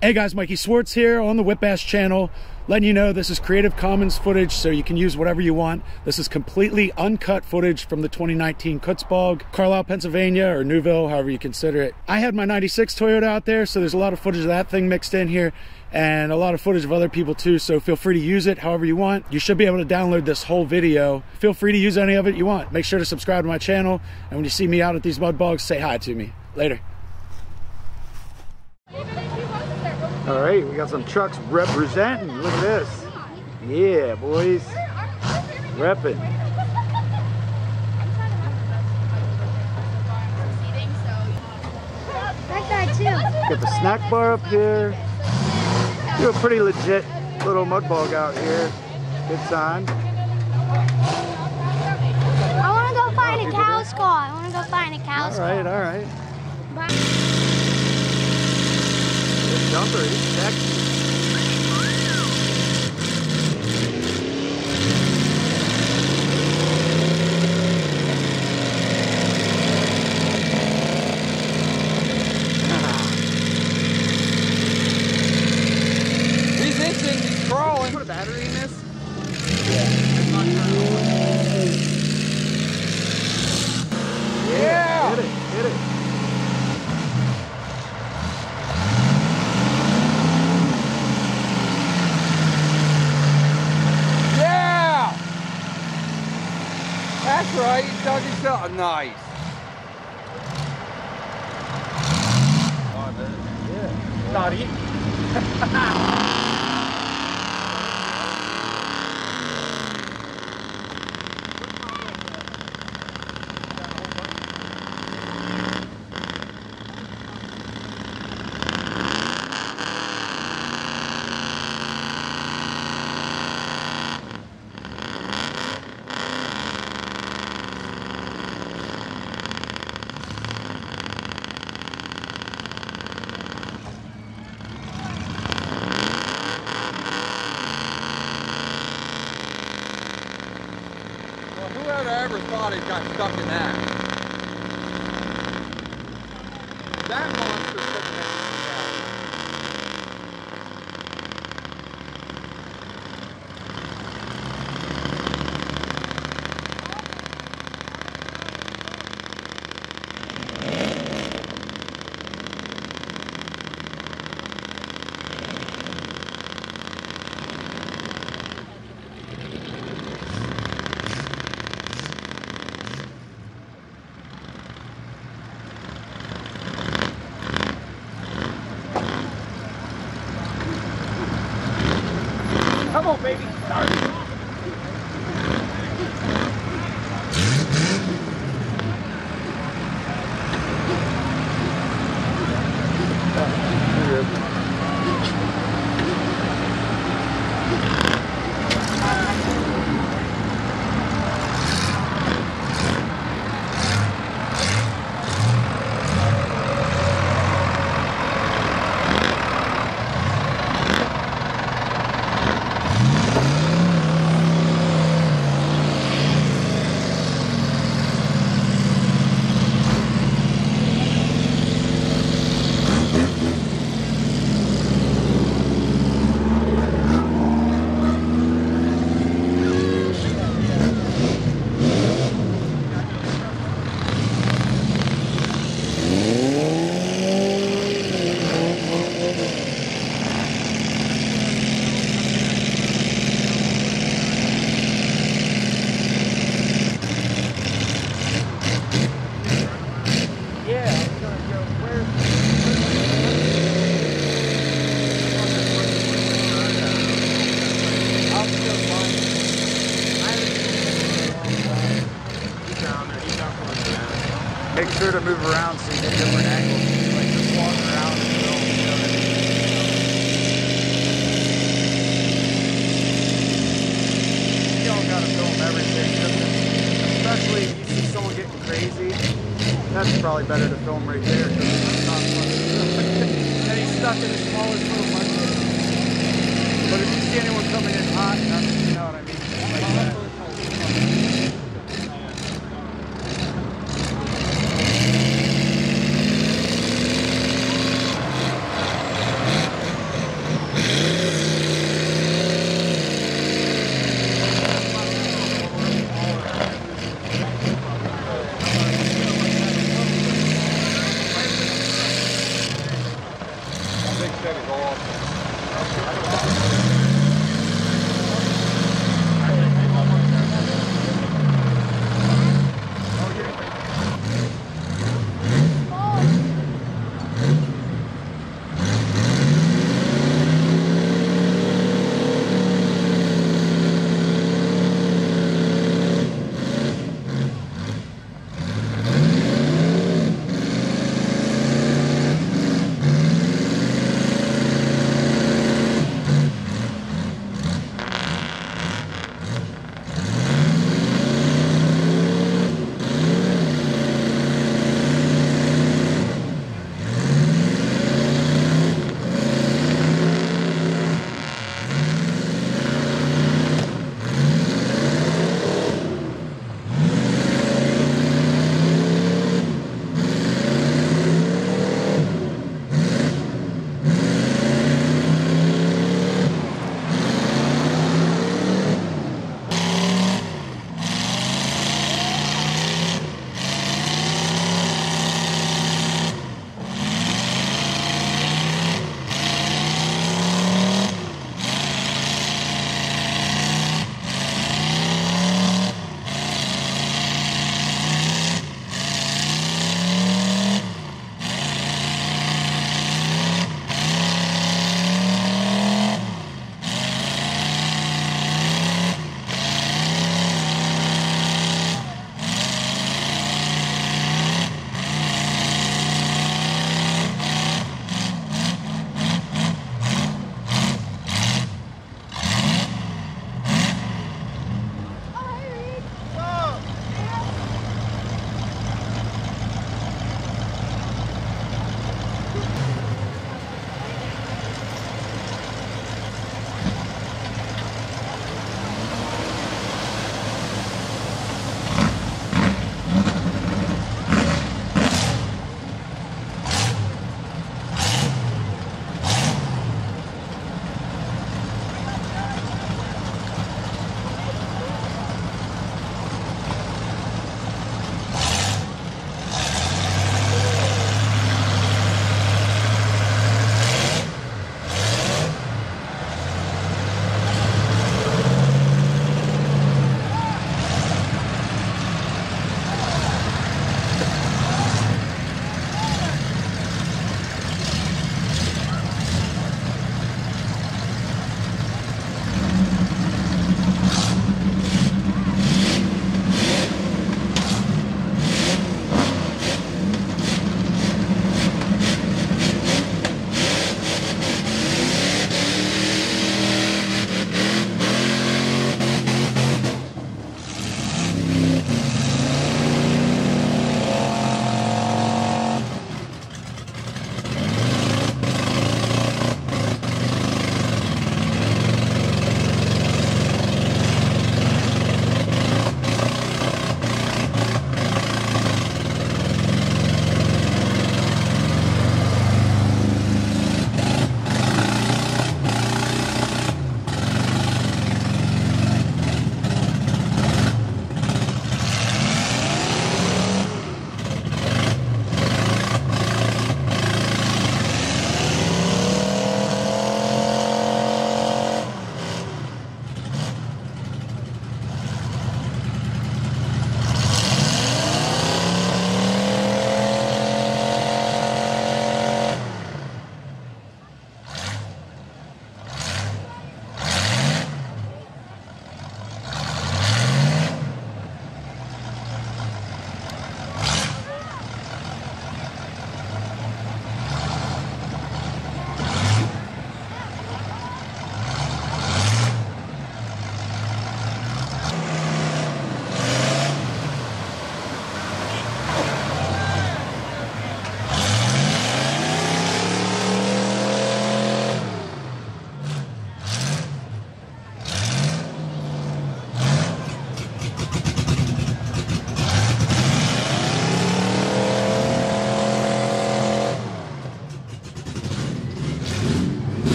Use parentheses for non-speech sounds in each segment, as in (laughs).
Hey guys, Mikey Swartz here on the Whip Bash channel, letting you know this is Creative Commons footage, so you can use whatever you want. This is completely uncut footage from the 2019 Kutzbog, Carlisle, Pennsylvania, or Newville, however you consider it. I had my 96 Toyota out there, so there's a lot of footage of that thing mixed in here, and a lot of footage of other people too, so feel free to use it however you want. You should be able to download this whole video. Feel free to use any of it you want. Make sure to subscribe to my channel, and when you see me out at these mud bogs, say hi to me. Later. All right, we got some trucks representing. Look at this. Yeah, boys. Repping. That. Got the snack bar up here. Do a pretty legit little mud bog out here. Good sign. I want to go find a cow skull. I want to go find a cow All skull. right, all right. Bye. Good jumper, he's sexy.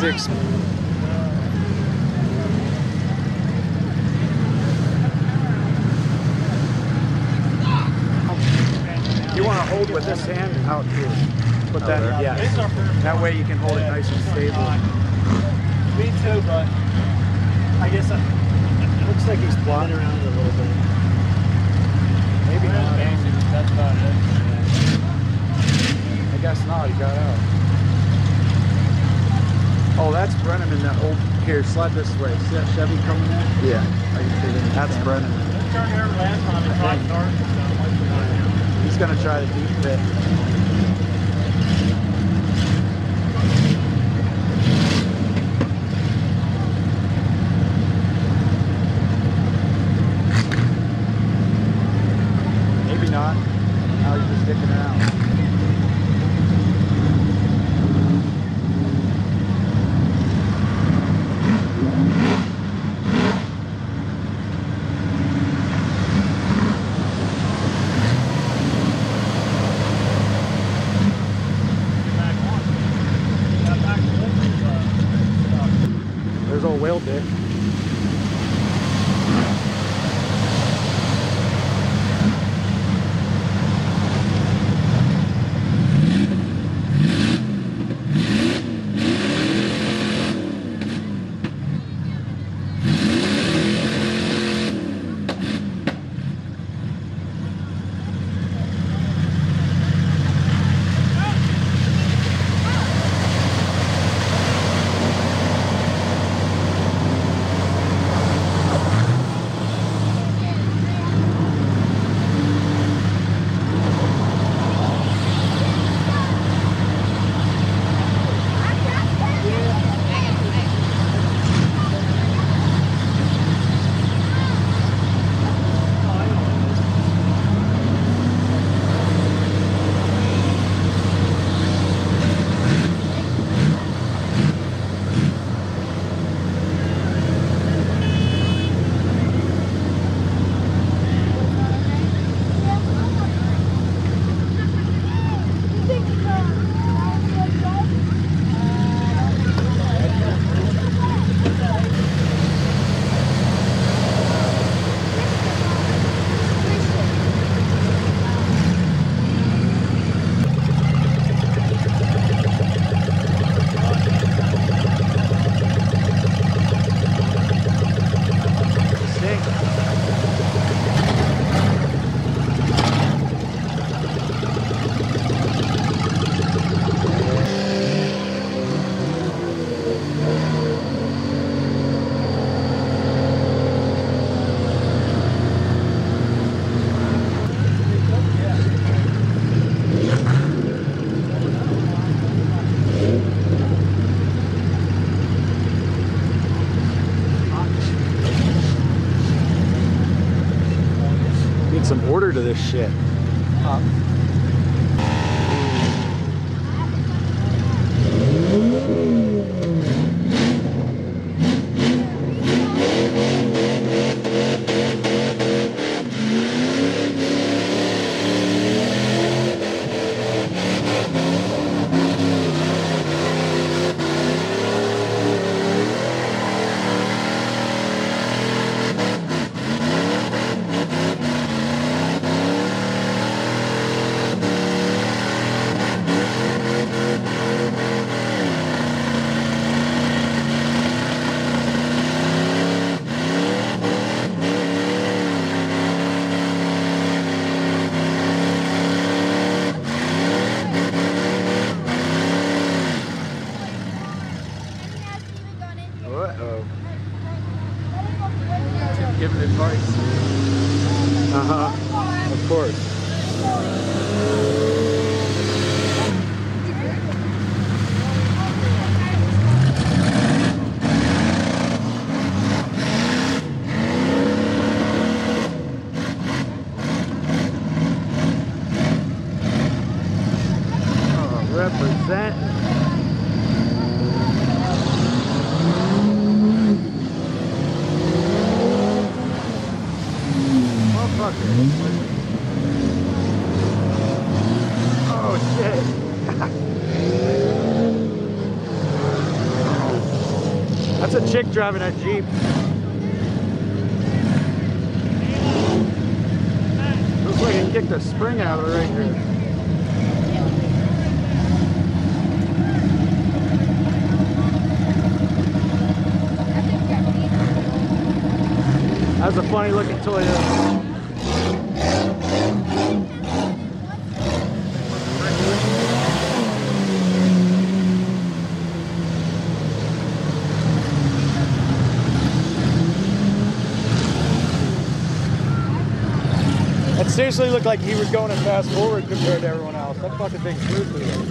That's the. Ex- you want to hold with this hand out here. But then, there? yes. That way you can hold it nice and stable. Me too, but I guess it Looks like he's plotting around it a little bit. Maybe not. That's about it. I guess not. He got out. Oh, that's Brennan in that old. Here, slide this way. See that Chevy coming in? Yeah. I can fit in. That's Brennan. Turn here last time and try start. He's gonna try the deep pit. To this shit. Uh-oh. Giving advice. Uh-huh. Of course. Oh, represent. Motherfucker. Oh shit. chick driving that Jeep. Looks like he kicked a spring out of it right here. That's a funny looking Toyota. It seriously looked like he was going in fast forward compared to everyone else. That fucking thing flew.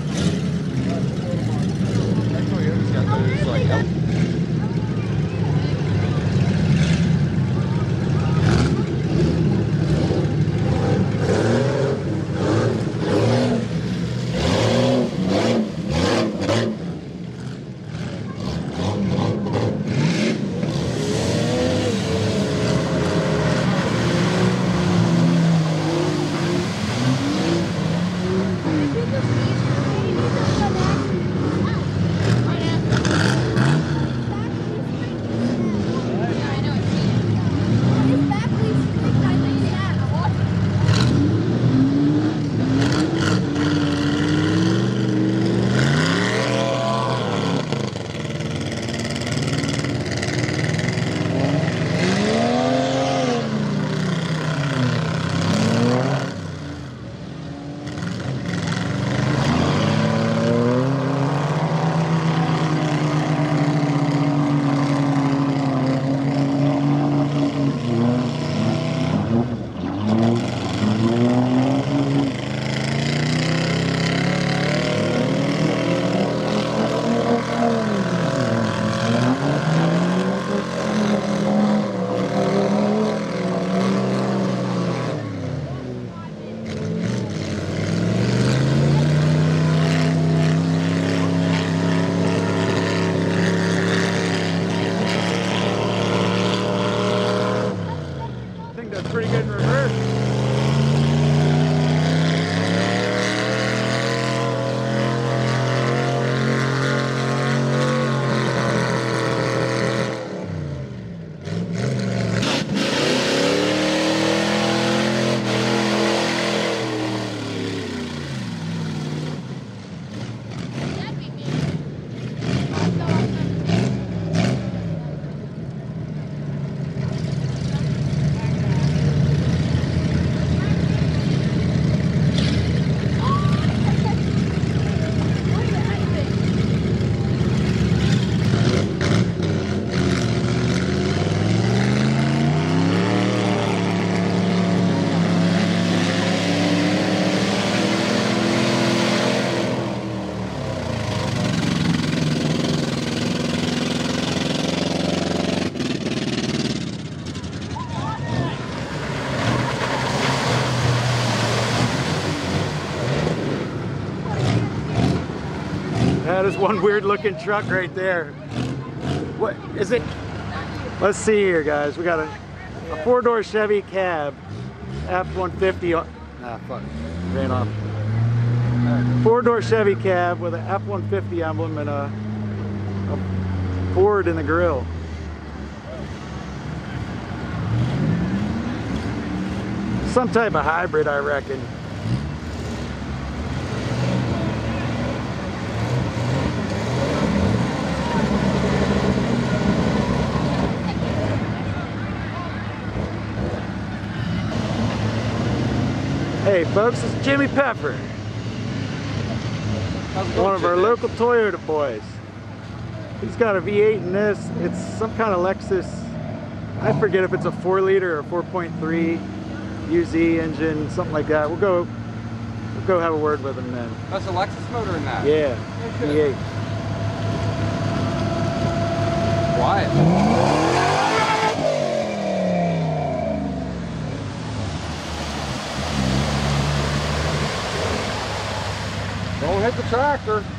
One weird looking truck right there. What is it? Let's see here, guys. We got a, a four door Chevy cab, F-150. on- Ah, fuck. Ran off. Four door Chevy cab with an F-150 emblem and a, a Ford in the grill. Some type of hybrid, I reckon. Hey folks, it's Jimmy Pepper, How's it going, one of our Jimmy? local Toyota boys. He's got a V8 in this. It's some kind of Lexus. I forget if it's a 4 liter or 4.3 UZ engine, something like that. We'll go we'll go have a word with him then. That's a Lexus motor in that. Yeah, V8. Quiet. Hit the tractor.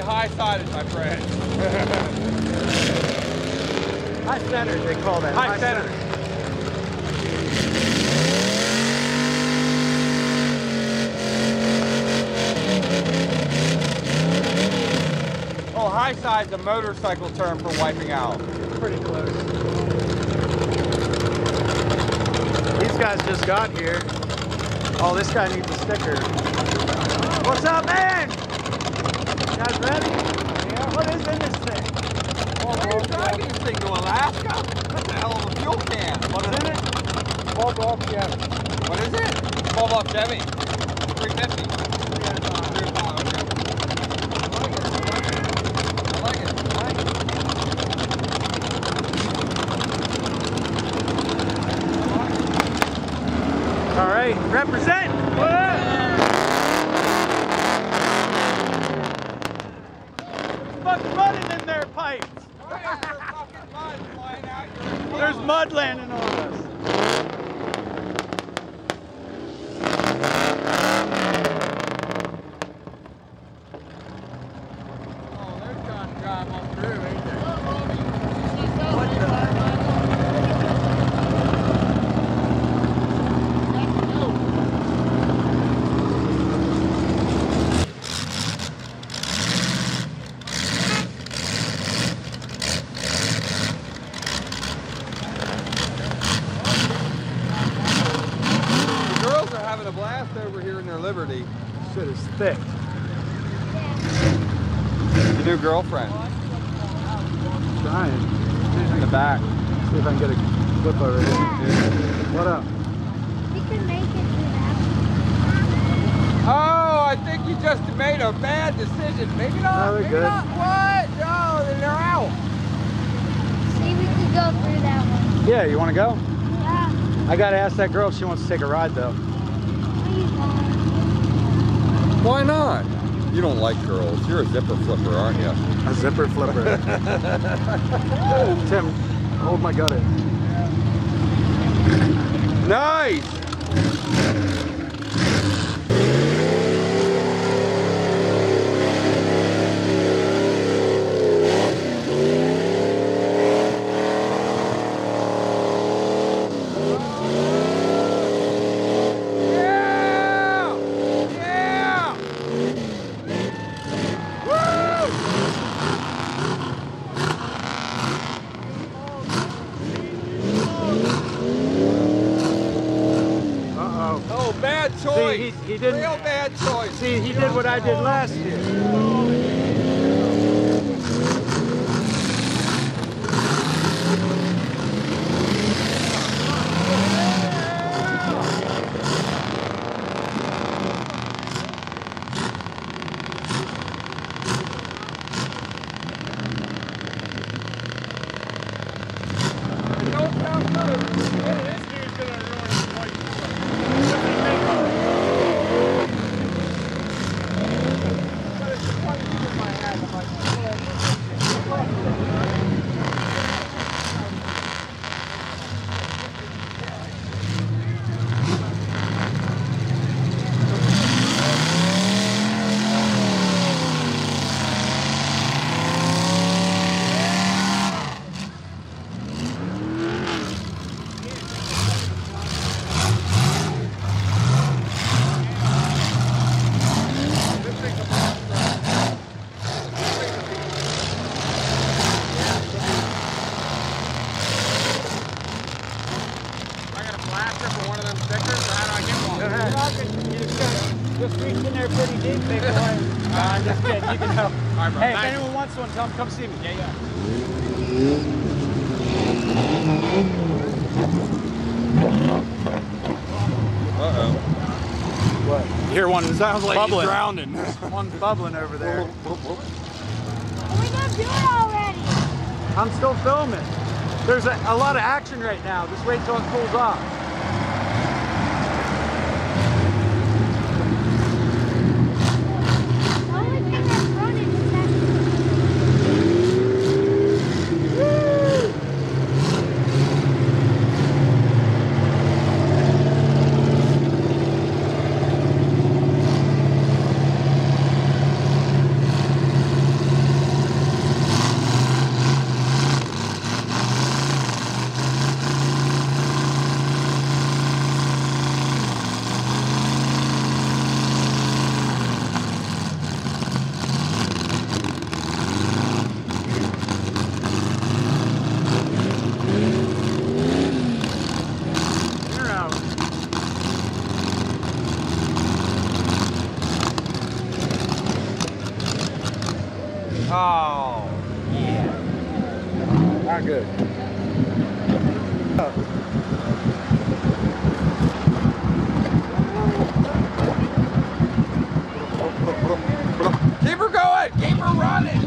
High-sided, my friend. (laughs) High center, they call that. High center. Oh, high side's a motorcycle term for wiping out. Pretty close. These guys just got here. Oh, this guy needs a sticker. What's up, man? Guys ready? Yeah. What is in this thing? Why are you driving this thing to Alaska? That's a hell of a fuel can. What's in it? 12 off Chevy. What is it? 12 off Chevy. 350. 305, okay. I like it. I like it. All right, represent. Fucking running in their pipes. Look at your fucking mud flying out your There's mud landing on us. Oh, they're trying to drive on through, ain't they? The girls are having a blast over here in their Liberty. Shit is thick. Your new girlfriend Trying. in the back. See if I can get a clip over here. What up? We can make it through that. Oh, I think you just made a bad decision. Maybe not. No, they're maybe good. not. What? No, then they're out. See, we could go through that one. Yeah, you want to go? Yeah. I gotta ask that girl if she wants to take a ride though. Why not? You don't like girls. You're a zipper flipper, aren't you? A zipper flipper. (laughs) Tim, hold my gut in. Nice. Yeah! Yeah! Woo! Uh-oh. Choice. he- he didn't- Real bad choice. See, he did what I did last year. Don't sound good. I got a blaster for one of them stickers, or how do I get one? Just reach in there pretty deep, big boy. Uh, I'm just kidding. You can help. All right, bro. Hey, if Thanks. anyone wants one, tell them come see me. Yeah, yeah. Uh-oh. What? Hear one sounds like Bubbling. he's drowning. One bubbling over there. We're gonna do it already. I'm still filming. There's a, a lot of action right now. Just wait till it cools off. The only thing that's running is that Oh, Not good. keep her going. Keep her running.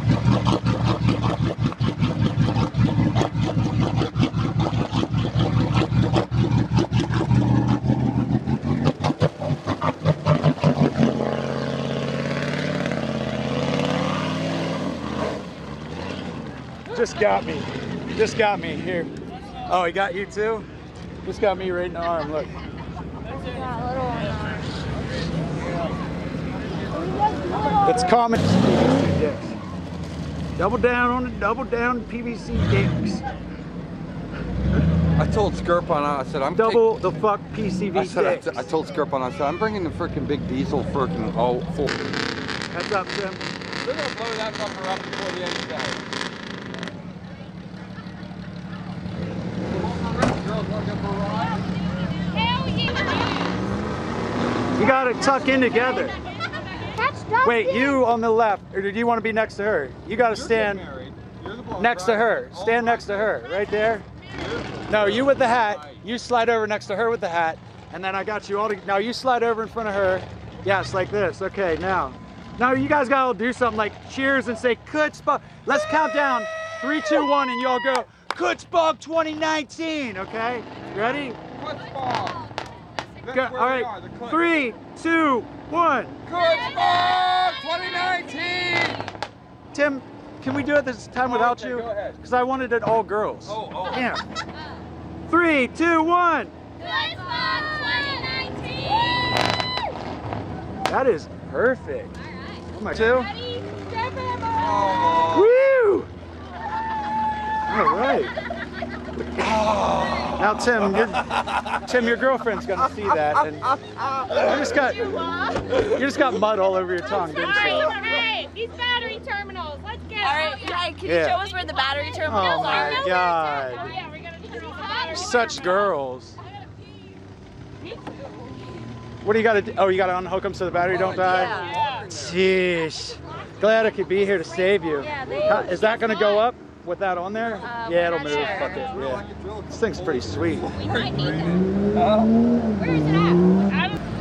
Just got me. Just got me here. Oh, he got you too? Just got me right in the arm. Look. It's common. Double down on the double down PVC dicks. I told Skirpon, I said, I'm Double the fuck PCV I said, I, dicks. I told Skirpon, I said, I'm bringing the freaking big diesel freaking all full. Heads up, Tim. They're gonna blow that fucker up before the end of the day. Hell yeah. You gotta tuck in together. That's Dustin. Wait, you on the left, or did you want to be next to her? You gotta stand next to her. Stand next to her, right there. No, you with the hat. You slide over next to her with the hat, and then I got you all. To, now you slide over in front of her. Yes, like this. Okay, now. Now you guys gotta do something like cheers and say Kutzbog. Let's count down. Three, two, one, and you all go Kutzbog 2019. Okay, ready? Kutzbog! That's Go. where All we right. are, the Kutz. Three, two, one. 2019! Tim, can we do it this time oh, without okay, you? go ahead. Because I wanted it all girls. Oh, oh. Damn. Three, two, one. Kutzbog 2019. That is perfect. Oh my two. Ready, step in. Oh. Woo! All right. (laughs) Now, Tim, your, Tim, your girlfriend's gonna see that, and you just got you uh, just got mud all over your tongue, didn't you? hey, these battery terminals. Let's go. All right, yeah, can Yeah. you show us where the battery oh terminals Oh are? my God. Oh, yeah, we're gonna do these battery Such girls. What do you got to do? Oh, you got to unhook them so the battery don't die. Oh, yeah. Jeez. Glad I could be here to save you. Yeah, they- Huh, Is that gonna go up with that on there? Uh, yeah, it'll move. sure. Fuck it. Yeah. This thing's pretty sweet. We might need that. Where is it at?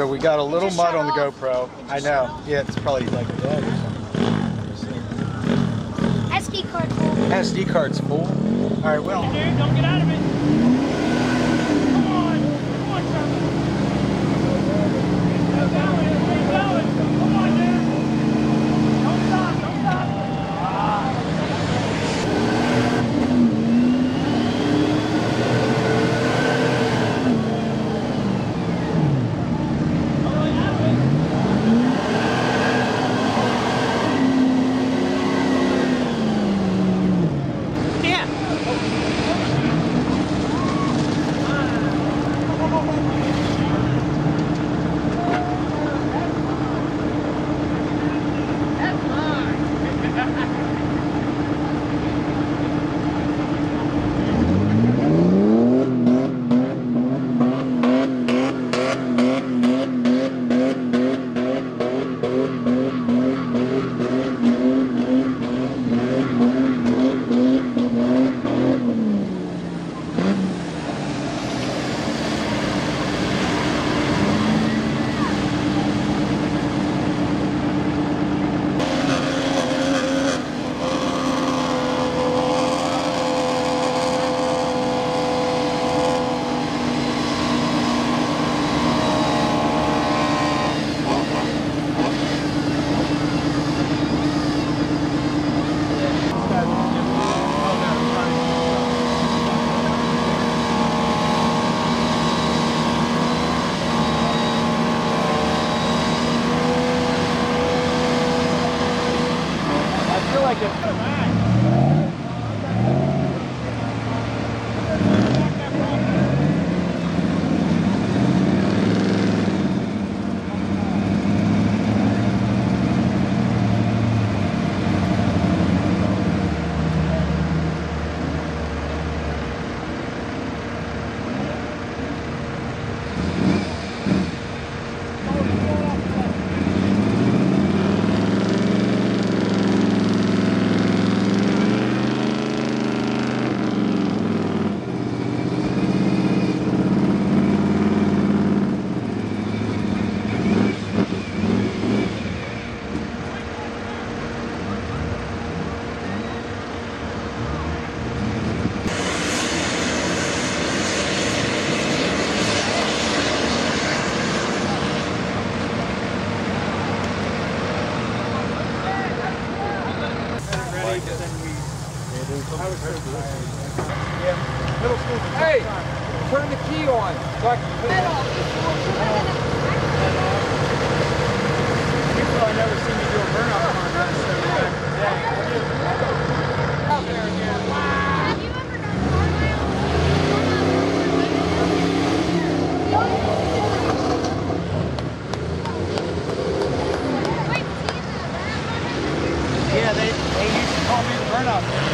So we got a little mud on the GoPro. I know. Yeah, it's probably like dead or something. SD card full. SD card's full. All right, well. Dude, don't get out of it. Hey, turn the key on. So I can put it You've probably never seen me do a burnout contest. so back in the day. out there again. Have you? Ever done Wait, see the Yeah, they, they used to call me the burnout man.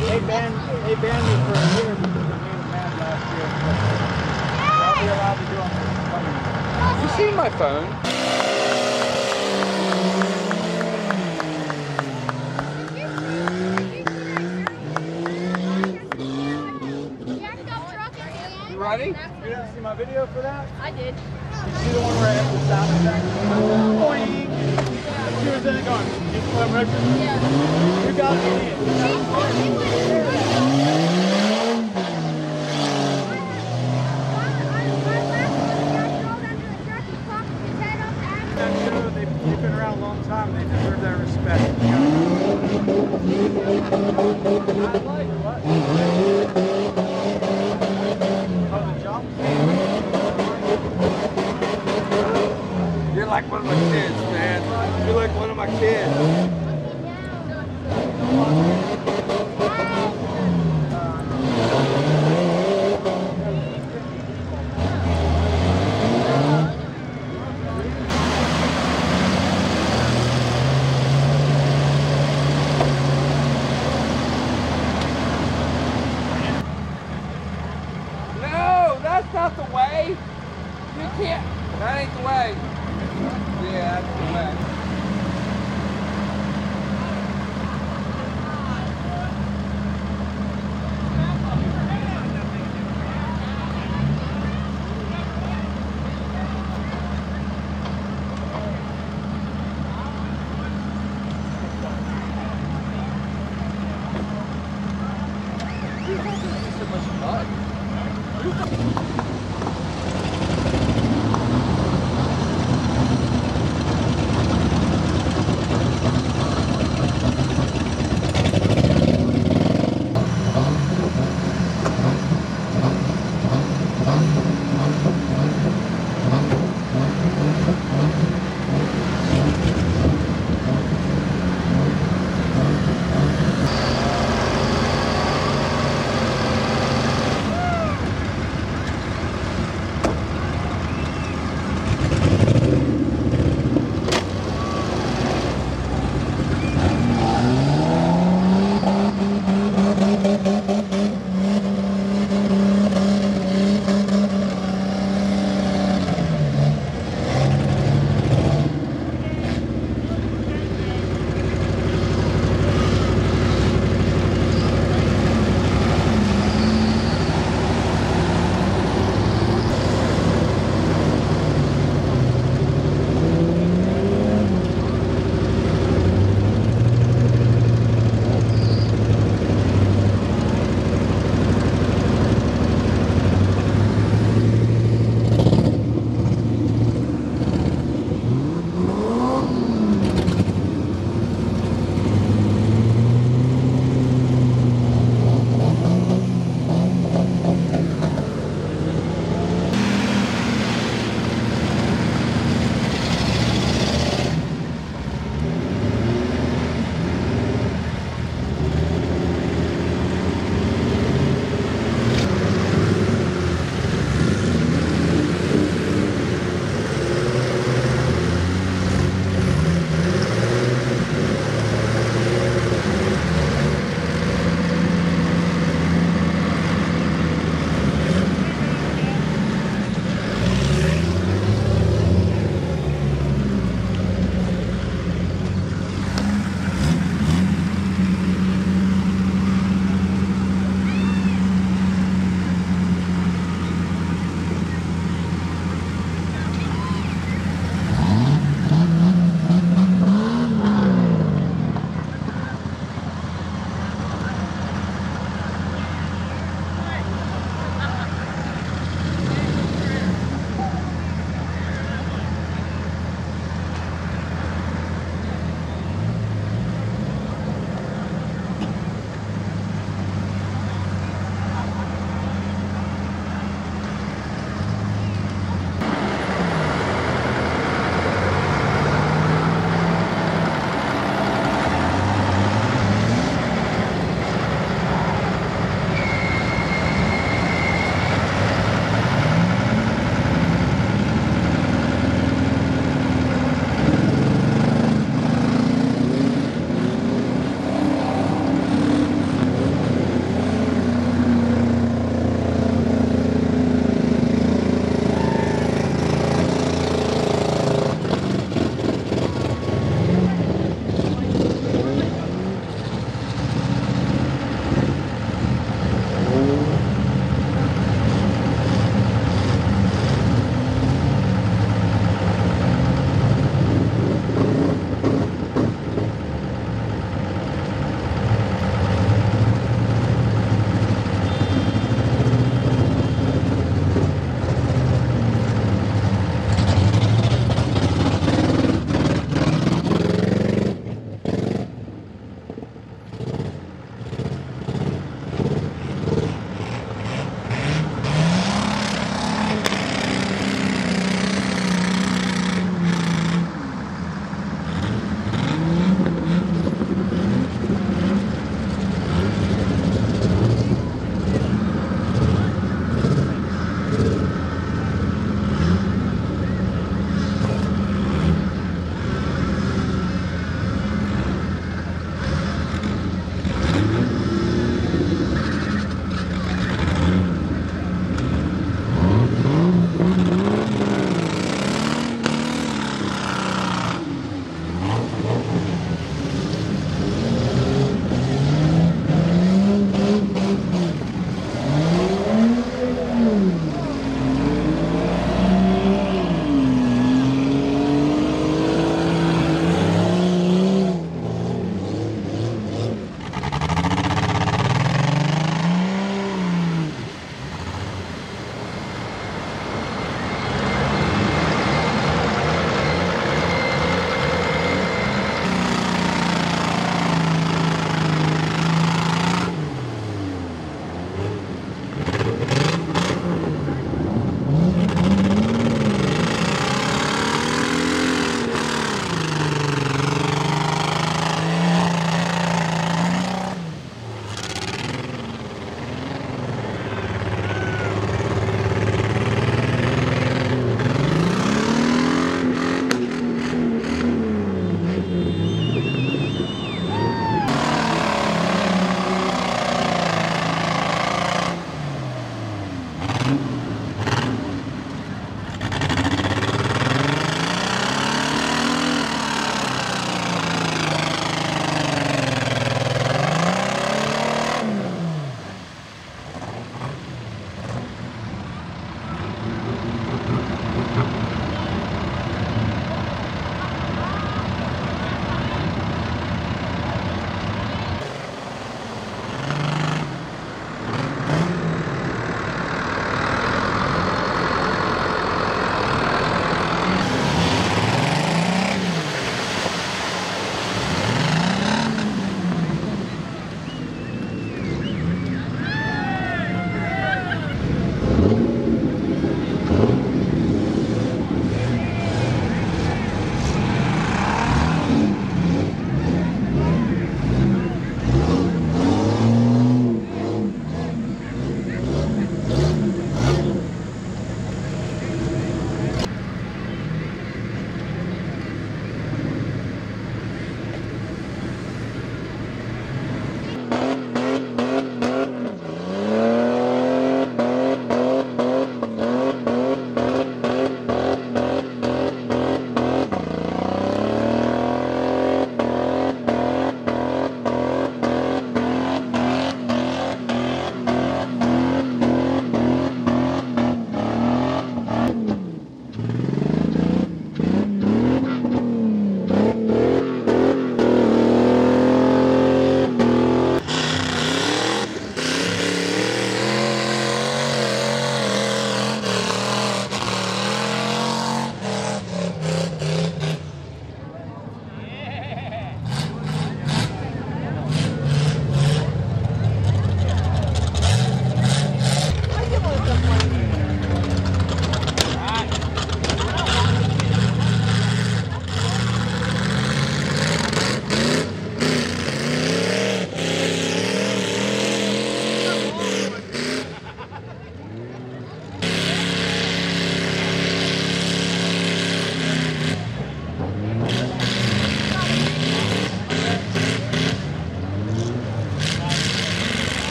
They banned, they banned me for a year because I made them mad last year. So I'll be allowed to do them. You see my phone? You ready? You didn't see my video for that? I did. You see the one where I have the sound effect? Boing! She was in it going, you play record? Yeah. You got it.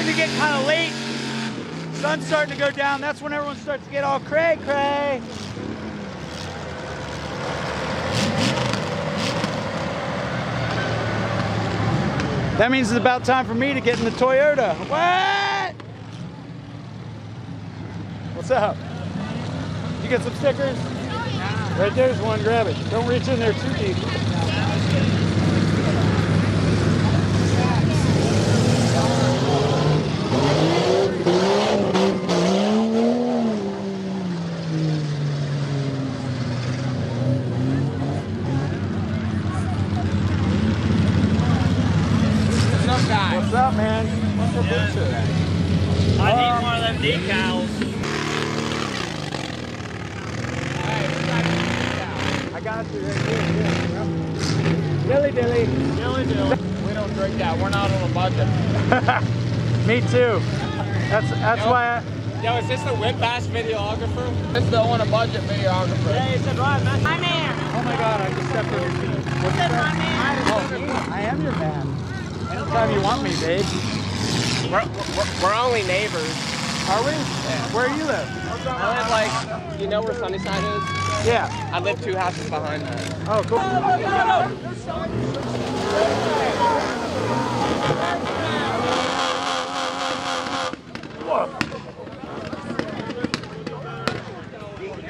Starting to get kind of late. Sun's starting to go down. That's when everyone starts to get all cray cray. That means it's about time for me to get in the Toyota. What? What's up? You get some stickers? Oh, right there's one. Grab it. Don't reach in there too deep. What's up, guys? What's up, man? What's up, I need one of them decals. I got you right here. Yeah. Dilly dilly. Dilly dilly. We don't drink that. We're not on a budget. Me too. That's that's why I, Yo, is this the Whiplash videographer? This is the on a budget videographer. Hey, it's a drive, man. My man. Oh my god, I just stepped on your feet. What's Said that? my man. Oh, I am your man. Anytime you want me, babe. We're, we're, we're only neighbors. Are we? Where you live? I live like, you know where Sunnyside is? Yeah. I live two houses behind that. Oh, cool.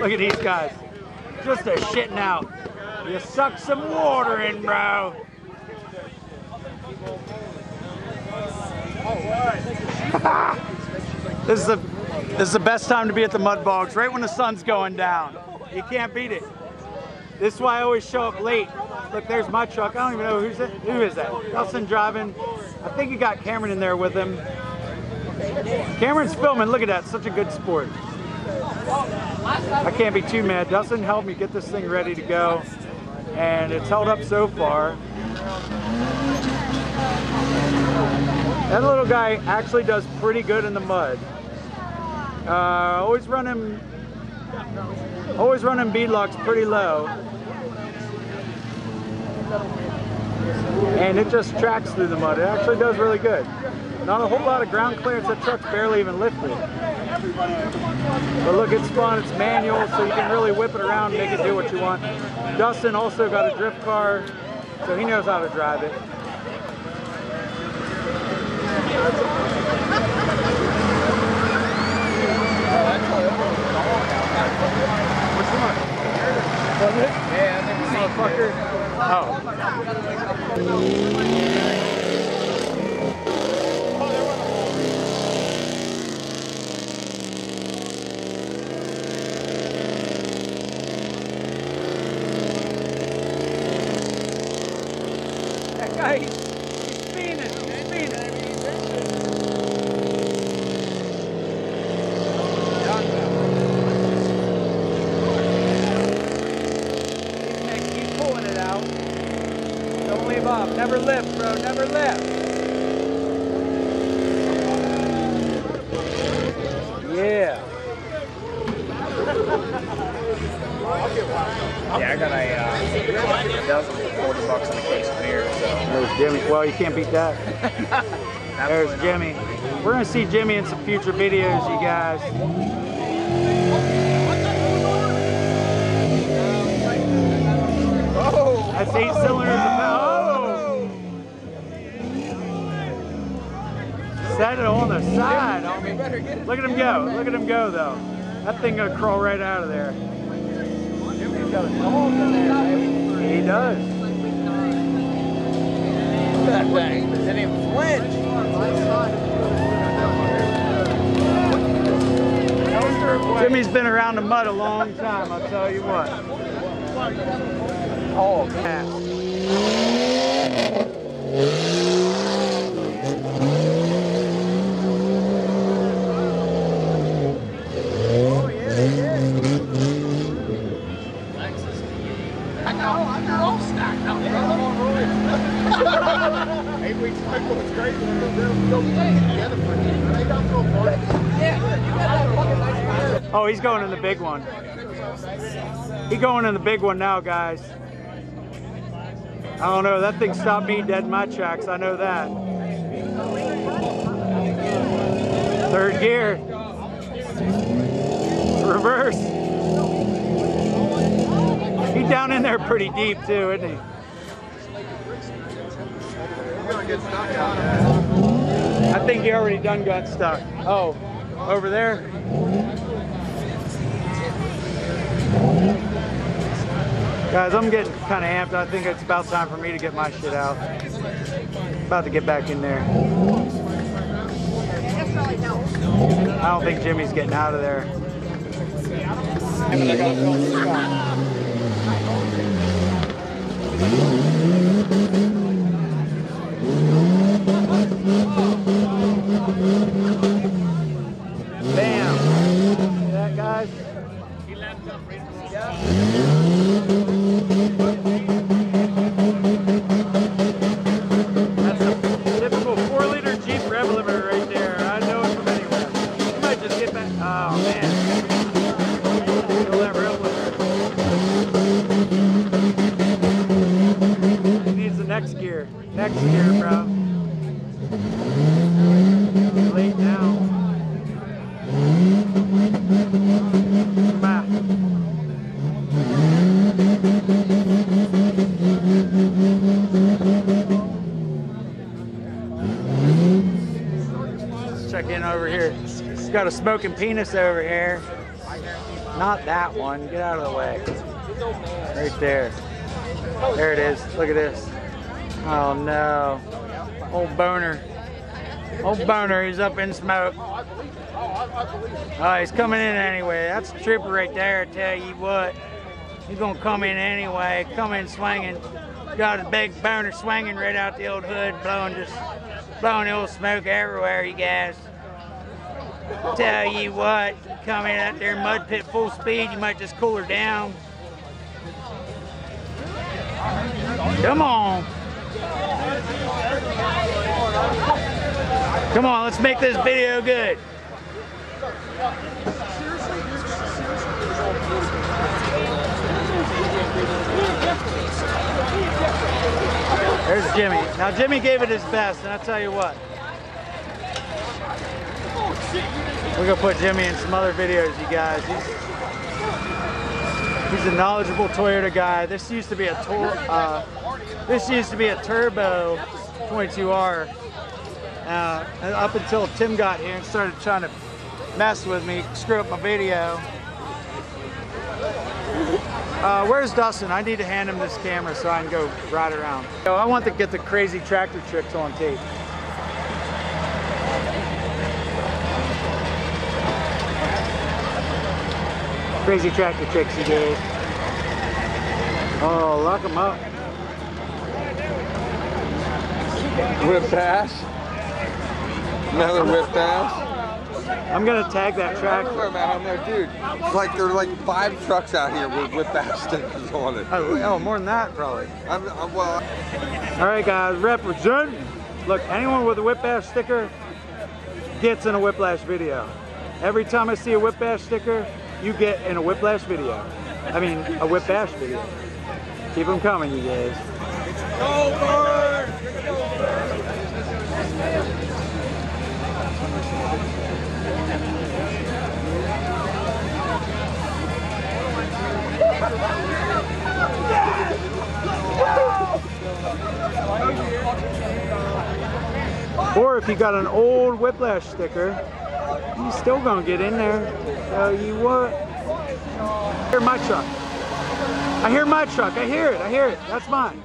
Look at these guys. Just a shitting out. You suck some water in, bro. (laughs) this is the this is the best time to be at the mud bogs, right when the sun's going down. You can't beat it. This is why I always show up late. Look, there's my truck. I don't even know who's it. Who is that? Nelson driving. I think he got Cameron in there with him. Cameron's filming. Look at that. Such a good sport. I can't be too mad. Dustin helped me get this thing ready to go. And it's held up so far. That little guy actually does pretty good in the mud. Uh, always run him, always run him bead locks pretty low. And it just tracks through the mud. It actually does really good. Not a whole lot of ground clearance. That truck's barely even lifted. But look, it's fun. It's manual, so you can really whip it around, and make it do what you want. Dustin also got a drift car, so he knows how to drive it. Was it? Yeah, I think Motherfucker. Oh. Guy, he's, he's spinning, he's spinning. Keep, keep pulling it out. Don't leave off. Never lift, bro. Never lift. Yeah. Yeah, I got a uh, dozen for 40 bucks on a case of beer, so. There's Jimmy. Well, you can't beat that. There's Jimmy. We're gonna see Jimmy in some future videos, you guys. Oh, That's eight cylinders. Oh! Set it on the side. Look at him go. Look at him go, though. That thing gonna crawl right out of there. He does. That thing didn't even flinch. Jimmy's been around the mud a long time, I'll tell you what. Oh, man. Eight weeks ago, it's crazy. They'll they'll stay together for a year. They don't go apart. Oh, he's going in the big one. He's going in the big one now, guys. I don't know. That thing stopped me dead in my tracks. I know that. Third gear. Reverse. He's down in there pretty deep too, isn't he? I think he already done got stuck. Oh, over there? Guys, I'm getting kind of amped. I think it's about time for me to get my shit out. About to get back in there. I don't think Jimmy's getting out of there. Bam! See that, guys? That's smoking penis over here. Not that one. Get out of the way. Right there. There it is. Look at this. Oh no. Old boner. Old boner. He's up in smoke. Oh, he's coming in anyway. That's a trooper right there. I tell you what. He's gonna come in anyway. Come in swinging. Got a big boner swinging right out the old hood, blowing just blowing the old smoke everywhere, you guys. Tell you what, coming out there mud pit full speed, you might just cool her down. Come on. Come on, let's make this video good. There's Jimmy. Now Jimmy gave it his best, and I'll tell you what. We're gonna put Jimmy in some other videos, you guys. He's he's a knowledgeable Toyota guy. This used to be a uh, this used to be a turbo 22R. Uh, up until Tim got here and started trying to mess with me, screw up my video. Uh, where's Dustin? I need to hand him this camera so I can go ride around. So I want to get the crazy tractor tricks on tape. Crazy tractor tricks he did. Oh, lock him up. Whip bash. Another whip bash. I'm gonna tag that track. Everywhere, man. I'm like, dude, like there are like five trucks out here with whip bash stickers on it. Oh, oh, more than that probably. I'm, I'm well. All right, guys, represent. Look, anyone with a Whiplash sticker gets in a Whiplash video. Every time I see a Whiplash sticker, you get in a Whiplash video. I mean, a Whiplash video. Keep them coming, you guys. Or if you got an old Whiplash sticker, you're still gonna get in there. So you what? I hear my truck. I hear my truck. I hear it. I hear it. That's mine.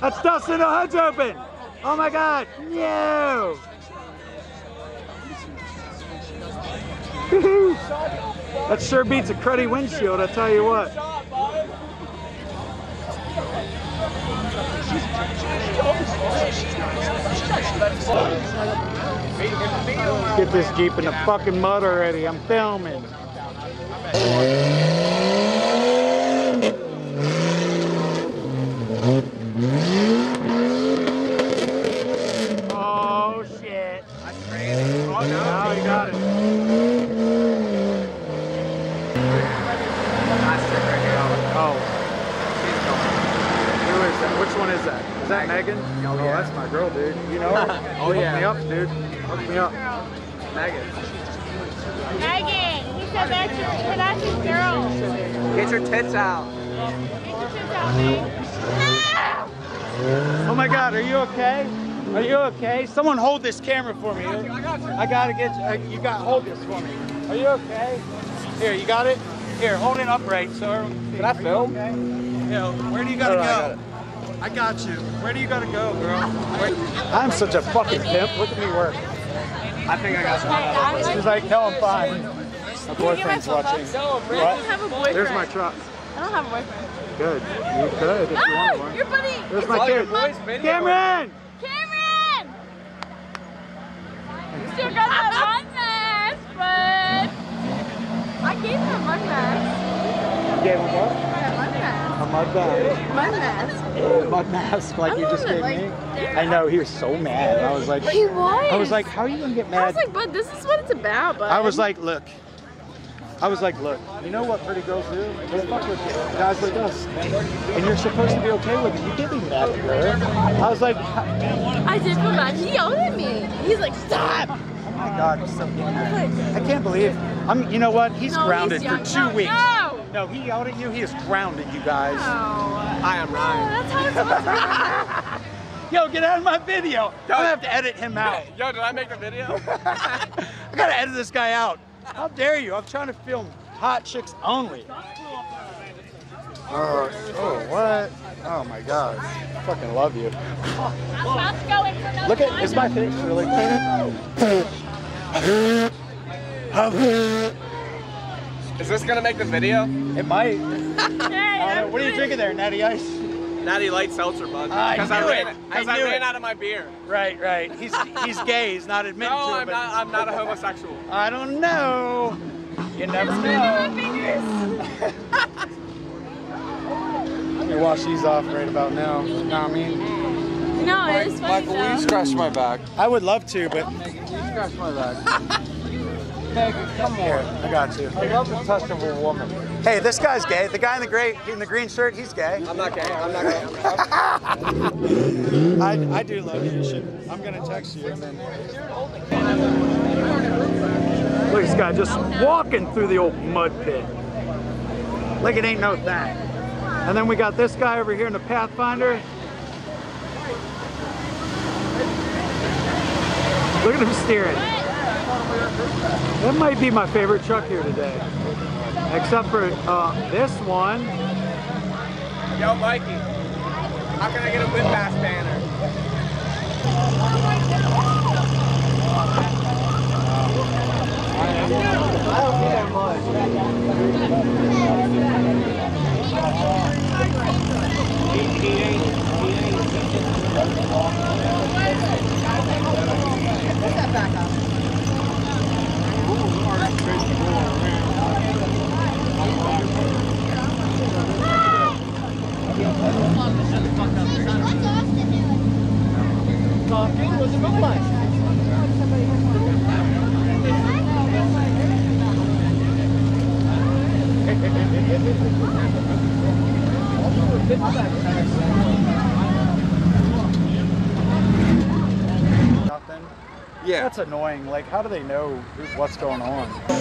That's Dustin. The hood's open. Oh my God. No. (laughs) that sure beats a cruddy windshield. I tell you what. Get this Jeep in the fucking mud already. I'm filming. Oh shit. Oh no, you got it. Oh. Who is that? Which one is that? Is that Megan? Oh, yeah. Oh, that's my girl, dude. You know her? (laughs) Oh, yeah. me up, dude. Hook me up. Megan. Megan, he said that's your, that's his girl. Get your tits out. Get your tits out, babe. Oh my God, are you okay? Are you okay? Someone hold this camera for me. I got you. I gotta get you. uh, You got hold this for me. Are you okay? Here, you got it. Here, hold it upright so everyone can. I you film? okay? Yeah. Where do you gotta I go? I got you. Where do you gotta go, girl? Where- I'm such a fucking pimp. Look at me work. I think I got some. She's like, no, I'm fine. My boyfriend's watching. I don't What? have a boyfriend. There's my truck. I don't have a boyfriend. Good. You could if you wanted Ah, one. your buddy. There's It's my all kid. boys' video. Cameron! Cameron! You still got that mud mask, but I gave him a mud mask. You gave him what? Yeah, mud mask. A mud mask. Uh, mud mask like I you just gave like, me. I know he was so mad. I was like, He was. I was like, how are you gonna get mad? I mad? was like, but this is what it's about, but I was like, look. I was like, look, you know what pretty girls do? They fuck with guys like us. And you're supposed to be okay with it. You can't be mad at her. I was like, I did feel bad. He yelled at me. He's like, stop. Oh my god, he's so mad. I can't believe. I'm. You know what? He's No, grounded young. for two No, weeks. no. No, he yelled at you. He is grounded, you guys. Oh. Hi, I'm Oh, Ryan. that's how it's supposed to (laughs) Yo, get out of my video. I don't have to edit him out. Yo, did I make the video? (laughs) I gotta edit this guy out. How dare you? I'm trying to film hot chicks only. Oh, oh, what? Oh my god. I fucking love you. Let's go in for Look at, one. is my face really (laughs) Is this gonna make the video? It might. (laughs) I don't. What are you drinking there, Natty Ice? Natty Light Seltzer, bud. Ah, I Because knew I, ran, it. Because I I, ran it. out of my beer. Right, right. He's he's gay. He's not admitting No, to it. I'm but not. I'm not a homosexual. I don't know. You never my know. fingers. (laughs) Let me wash these off right about now. Know what I mean? No, it's funny Michael, will you scratch my back? I would love to, but You Scratch my back. (laughs) Megan, come I got you. I love the touch of a woman. Hey, this guy's gay. The guy in the gray in the green shirt, he's gay. I'm not gay. I'm not gay. (laughs) I, I do love you. you should, I'm gonna text you and then. Look at this guy just walking through the old mud pit. Like it ain't no thing. And then we got this guy over here in the Pathfinder. Look at him steering. That might be my favorite truck here today. Except for uh, this one. Yo, Mikey. How can I get a whip bash banner? Nothing. Yeah. That's annoying. Like, how do they know what's going on? I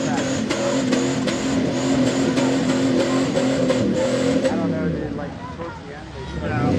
don't know, dude. Like, towards the end, they start.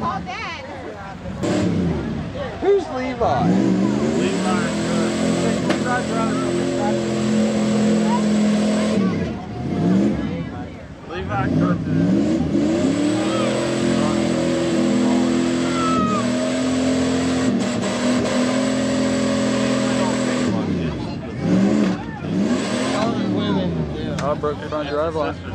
Call Dad. Who's Levi? Levi Cook. Oh, I broke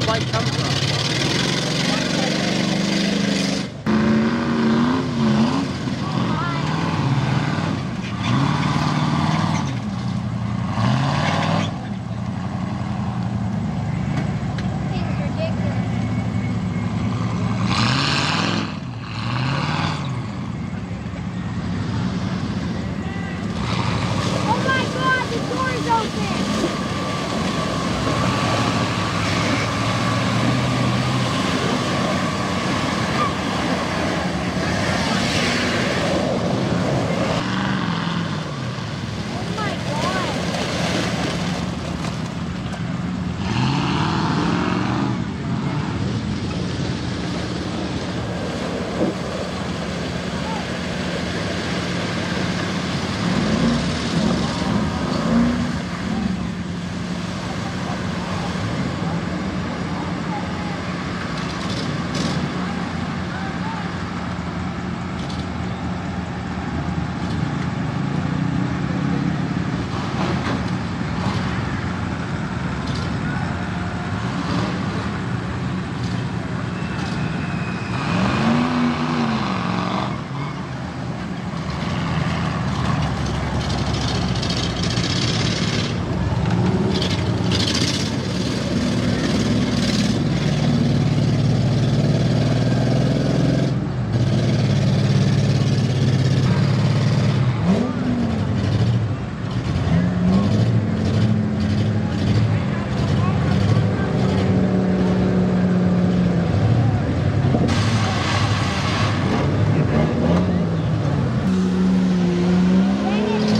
did that little bike come from? Seems ridiculous. Oh my god, the door is open! Oh my god!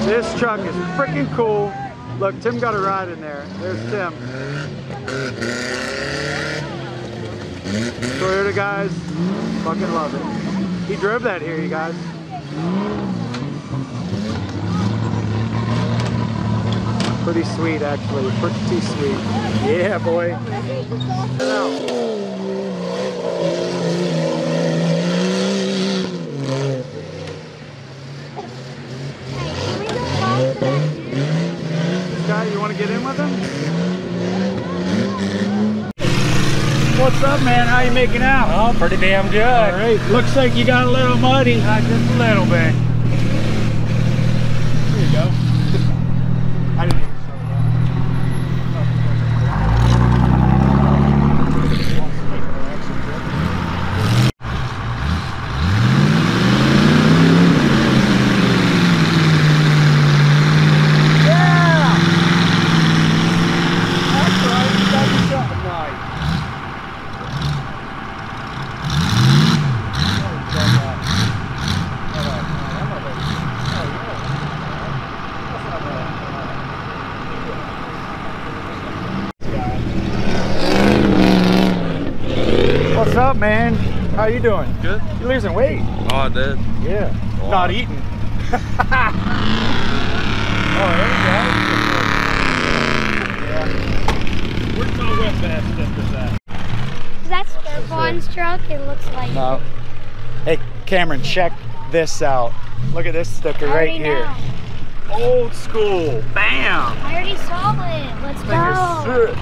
This truck is freaking cool. Look, Tim got a ride in there. There's Tim. Toyota guys, fucking love it. He drove that here, you guys. Pretty sweet, actually. Pretty sweet. Yeah, boy. Guy, you want to get in with him? What's up, man? How you making out? Oh, pretty damn good. All right. Looks like you got a little muddy. Uh, just a little bit. There you go. I didn't even show that. Yeah! That's right, you got yourself a night. What's up, man? How you doing? Good. You losing weight? I did. Yeah. Not eating. (laughs) oh, there you Where's my whip bash stickers at? That's Vaughn's truck. It looks like. No. Hey, Cameron, check this out. Look at this sticker I right here. know. Old school. Bam. I already saw it. Let's Thing go. sick.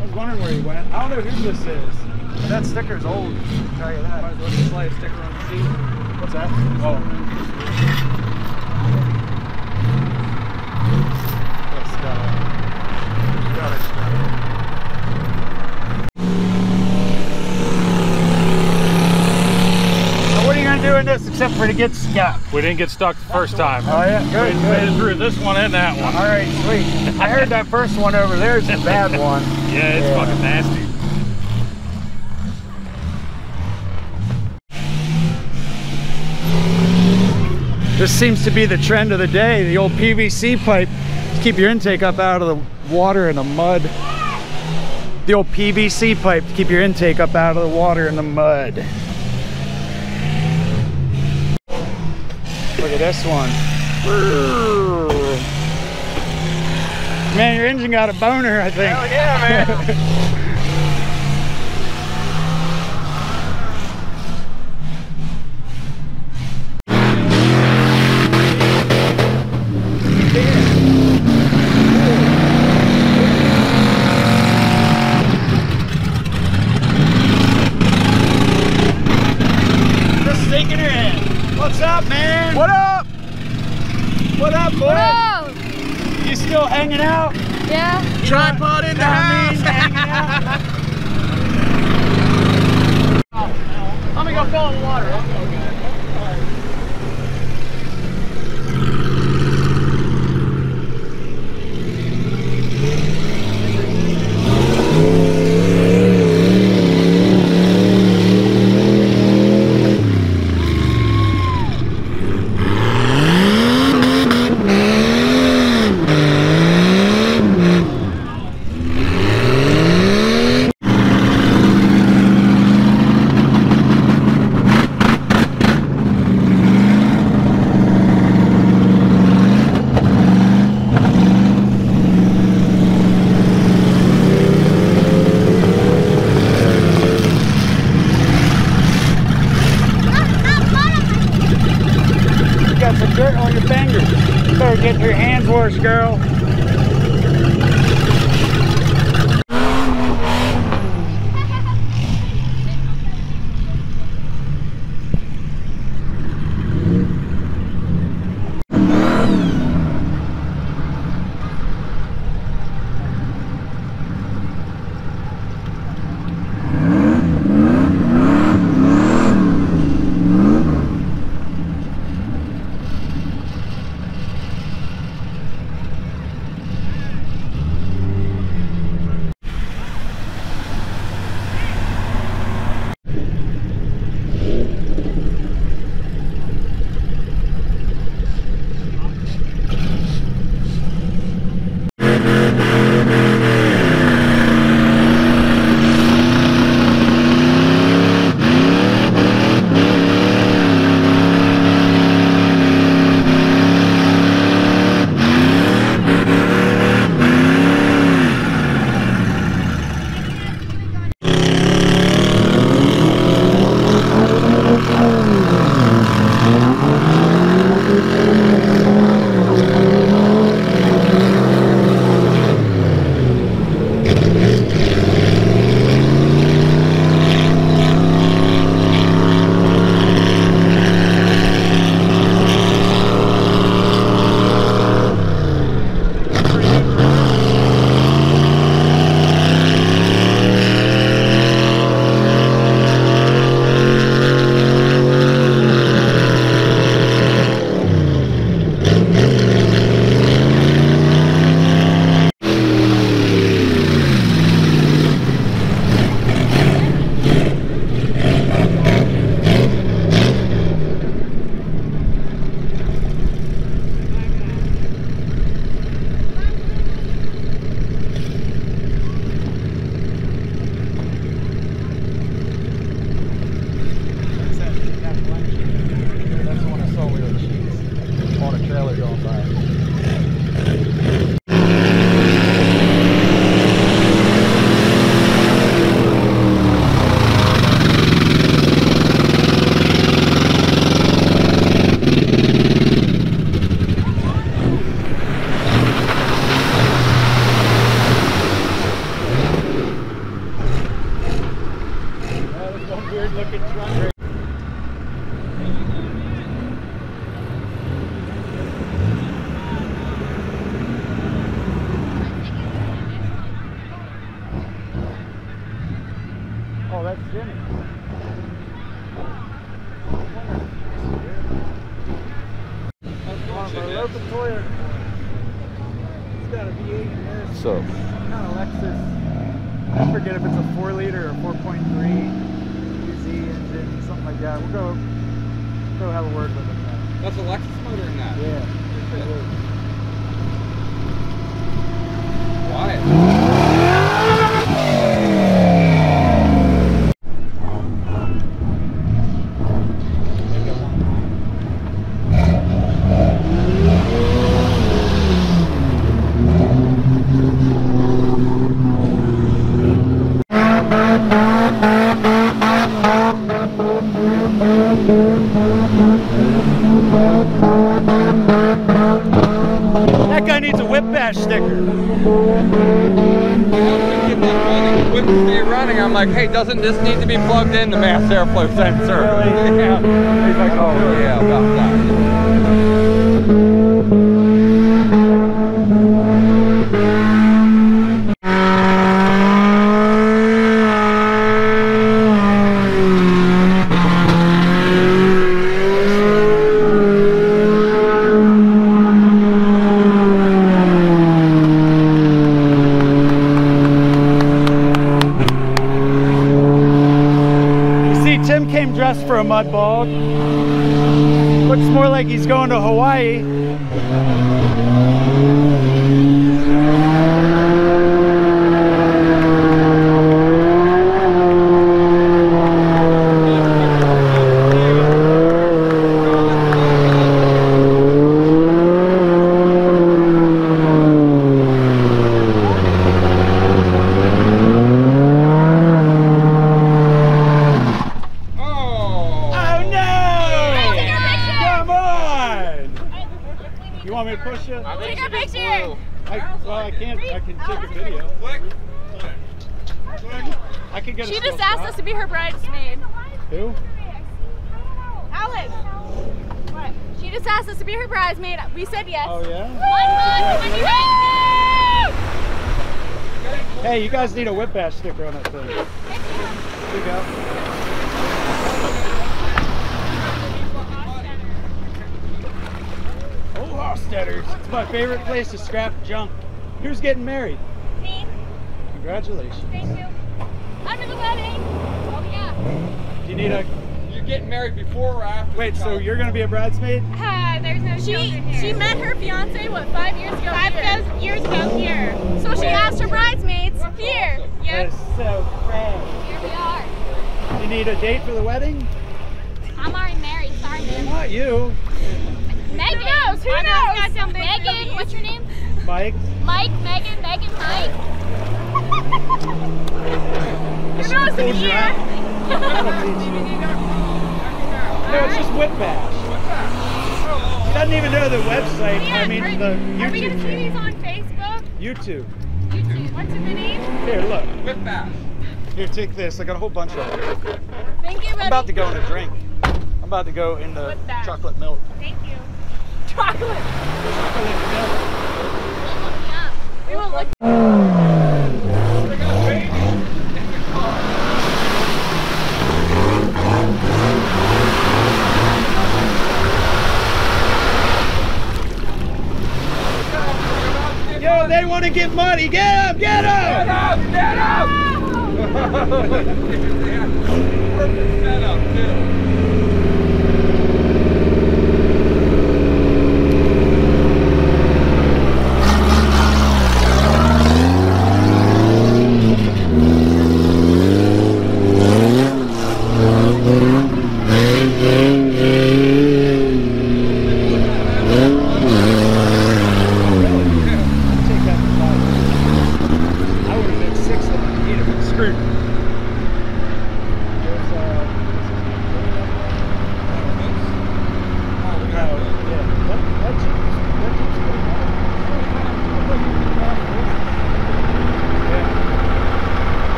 I was wondering where he went. I don't know who this is. But that sticker's old. I'll tell you that. Might as well just slide a sticker on the seat. What's that? Oh. Let's. Got it. So what are you gonna do in this except for to get stuck? We didn't get stuck the first time. Oh yeah, good, We good. made it through this one and that one. All right, sweet. I heard that first one over there is a bad one. (laughs) Yeah, it's Yeah. fucking nasty. This seems to be the trend of the day, the old PVC pipe to keep your intake up out of the water and the mud. The old PVC pipe to keep your intake up out of the water and the mud. Look at this one. Man, your engine got a boner, I think. Hell yeah, man. (laughs) this need to be plugged in the mass airflow sensor? Really? (laughs) yeah. He's like, oh yeah, about that. You see, Tim came dressed for a mud bog. Looks more like he's going to Hawaii. Oh! Oh no! Take a picture. Come on! You want me to push it? I think Take a she just picture. blew. I, well, I can't. I can take a video. Click. I can get a She still just asked shot. us to be her bridesmaid. Who? Alice. What? She just asked us to be her bridesmaid. We said yes. Oh yeah. One, one, one, Hey, you guys need a whip bash sticker on that thing. Here you go. Oh, Hofstadters. It's my favorite place to scrap junk. Who's getting married? Me. Congratulations. Thank you. After the wedding. Oh yeah. Do you need a You're getting married before or after? wait? So you're gonna be a bridesmaid? Hi, (laughs) there's no she, She met her fiance, what, five years ago? Five Five years ago here. So she asked her bridesmaids here. That Yep. is so crazy. Here we are. You need a date for the wedding? I'm already married. Sorry, man. Not you, Megan knows. Who I'm knows? got some big Megan, what's your name? Mike. Mike, Megan, Megan, Mike. (laughs) Who knows Hold in here? eye. That'll (laughs) teach you. No, it's just whip bash. He doesn't even know the website. I mean the Are we gonna YouTube see channel. these on Facebook? YouTube. YouTube. What's the name? Here, look. Whip bash. Here, take this. I got a whole bunch of them. I'm about to go in a drink. I'm about to go in the chocolate milk. Thank you. Chocolate. Chocolate milk. We will look. Yo, they want to get muddy. Get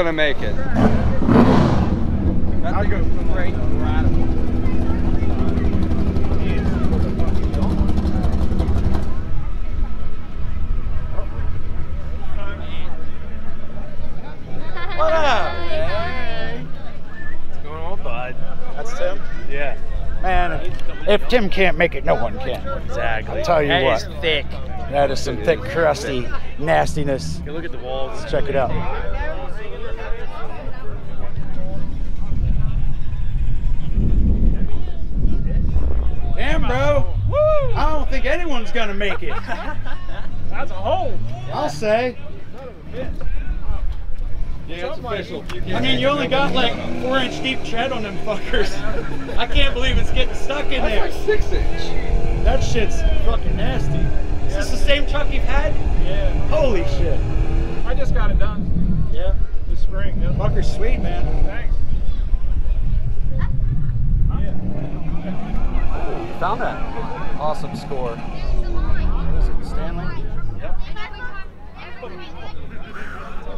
No one's gonna make it. I'll go. Great. What up? What's going on, bud? That's Tim. Yeah. Man, if Tim can't make it, no one can. Exactly. I'll tell you That what. is thick. That is some thick, crusty nastiness. Go look at the walls. Check it out. Yeah, it's official. I mean, you only got like four inch deep tread on them fuckers. I can't believe it's getting stuck in there. That's like six inch. That shit's fucking nasty. Is this the same truck you've had? Yeah. Holy shit. I just got it done Yeah. this spring. Yep. Fucker's sweet, man. Thanks. Found that. Awesome score. What is it, Stanley?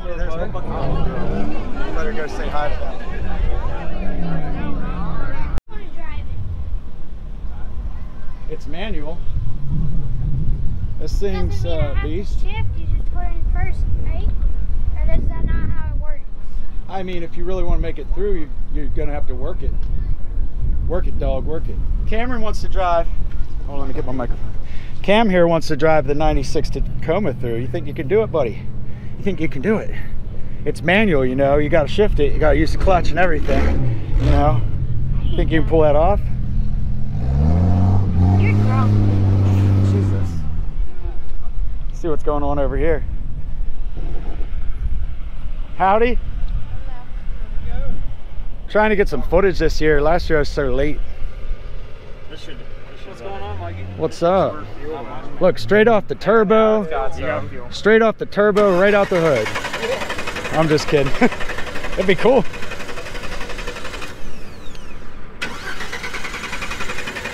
Yeah, there's no fucking Better go say hi to them. It's manual. This thing's uh, beast. Shift, you just put in first, right? Or is that not how it works? I mean, if you really want to make it through, you, you're gonna have to work it. Work it, dog. Work it. Cameron wants to drive. Oh, let me get my microphone. Cam here wants to drive the 96 Tacoma through. You think you can do it, buddy? You think you can do it? It's manual, you know. You got to shift it. You got to use the clutch and everything. You know. Think you can pull that off? You're drunk. Jesus. See what's going on over here. Howdy. Trying to get some footage this year. Last year I was so late. This should. What's going on, Mikey? What's up? Look, straight off the turbo. You got fuel. Straight off the turbo, right out the hood. I'm just kidding. (laughs) It'd be cool.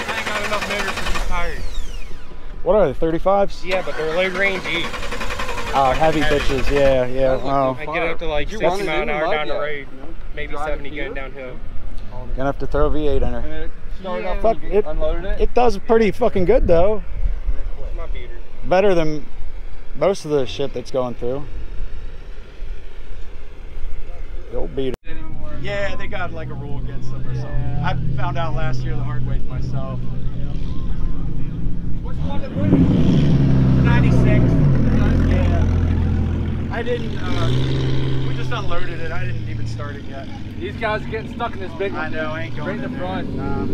I ain't got enough motor for these tires. What are they, 35s? Yeah, but they're low range E. Oh, heavy bitches. Yeah, yeah. Oh, I get up to like 60 running mile an hour mud down the yet? road, maybe 70 here? going downhill. gonna have to throw a V8 in And her. then it started off Fuck, it- unloaded it. It does pretty fucking good though. Better than most of the shit that's going through. The old beater. Yeah, they got like a rule against them or something. I found out last year the hard way myself. Which one did 96. I didn't, uh, we just unloaded it. I didn't even start it yet. These guys are getting stuck in this big one. I know, I ain't going Right in the front. Nah.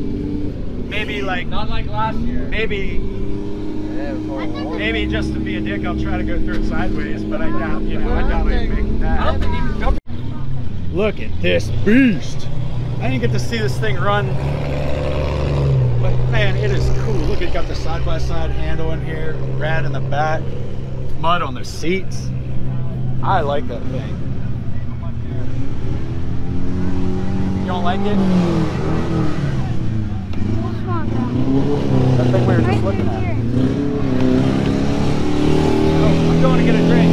maybe like, Not like last year. maybe, Yeah, it was horrible. maybe just to be a dick, I'll try to go through it sideways, but I doubt, you know, I doubt I can make I don't that. think even jumping. Look at this beast. I didn't get to see this thing run, but man, it is cool. Look, it got the side-by-side handle in here, rad in the back, mud on the seats. I like that thing. You don't like it? One, That thing we were just looking at. Oh, I'm going to get a drink.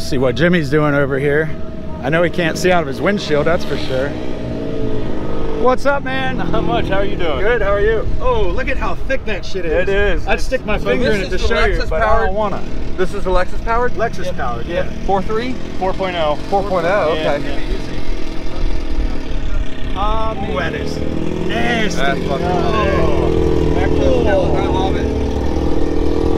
See what Jimmy's doing over here. I know he can't see out of his windshield, that's for sure. What's up, man? How much? How are you doing? Good, how are you? Oh, look at how thick that shit is. It is. I'd stick my So finger in it to show you, Lexus but I powered- don't wanna. This is the Lexus powered? Lexus powered, yeah. 4.3? 4.0. 4.0, okay. Um, ooh, that is nasty. That's fucking oh. I love it.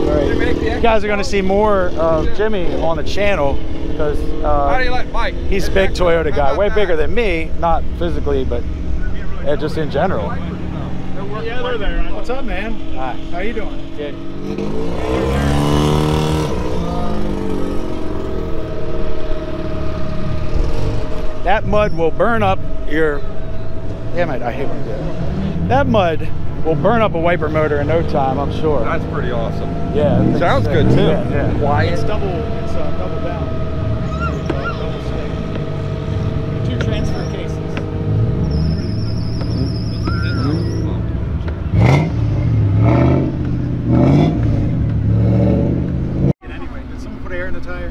Right. They make the You guys are going to see more of Jimmy on the channel because you uh, like he's a big Toyota guy, way bigger than me, not physically, but yeah, just in general. Yeah, they're there. What's up, man? Hi. How you doing? Good. That mud will burn up your... Damn it, I hate when I that. That mud will burn up a wiper motor in no time, I'm sure. That's pretty awesome. Yeah. Sounds good, too. Yeah, yeah. Quiet. It's double, it's uh, double down.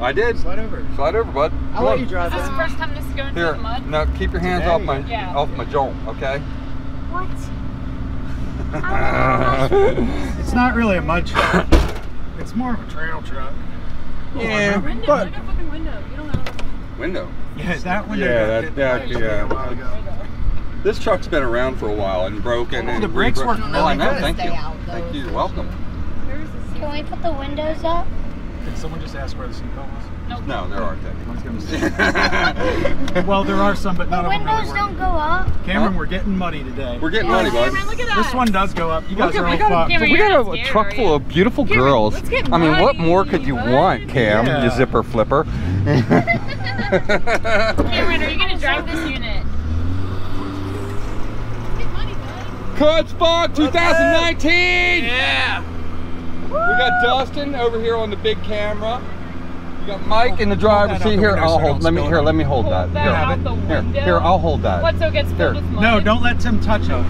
I did. Slide over. Slide over, bud. I'll Come let on. you drive Is this is the first time this is going through Here, the mud? now keep your hands off my Yeah. off my joint, okay? What? (laughs) It's not really a mud truck. It's more of a trail truck. Yeah, Window, but look at window. You don't know. window. Yeah, that window. Yeah, got that- that- yeah. A while ago. This truck's been around for a while and broken. Oh, and the brakes rebro- work Oh, I really know. good. Thank you. Stay out, Thank you. You're welcome. Can we put the windows up? Did someone just ask where the seatbelt was? No, there aren't any. I was gonna say. (laughs) well, there are some, but The none of them really windows work. don't go up. Cameron, Huh? we're getting muddy today. We're getting money, bud. Cameron, look at that. This one does go up. You guys Look at, are we all got, fucked. a, Cameron, we got not a truck full of beautiful Cameron, girls. let's get I mean, what more could you bud. want, Cam? Yeah. You zipper flipper. (laughs) (laughs) Cameron, are you gonna drive this unit? Kutz Bog 2019! Yeah! We got Dustin over here on the big camera. You got Mike in the driver's that seat here. I'll hold. Let me here. Let me hold Hold that. that Here. out Here, here. I'll hold that. What, so it gets Here. filled with? No, don't let Tim touch it.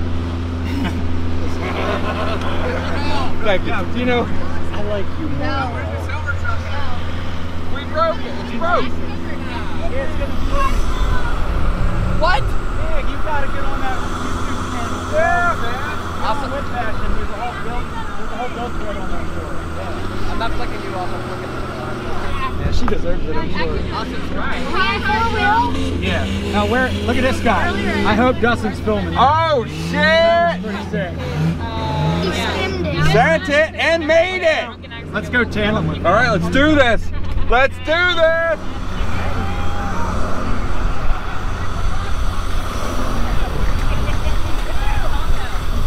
Thank you. Do you know? I like you more. We broke it. It's broke. What? Yeah, you gotta get on that YouTube channel. Yeah, man. Awesome. With passion, there's a whole build, there's a whole build thread on that story. Yeah. I'm not flicking you off. I'm flicking yeah, she deserves it. I'm sure. I'll. We had four wheels. Yeah. Now where? Look at this guy. I hope Dustin's filming. Oh shit! Pretty sick. He skimmed it. Sent it and made it. Let's go tandem with. All right, let's do this. Let's do this.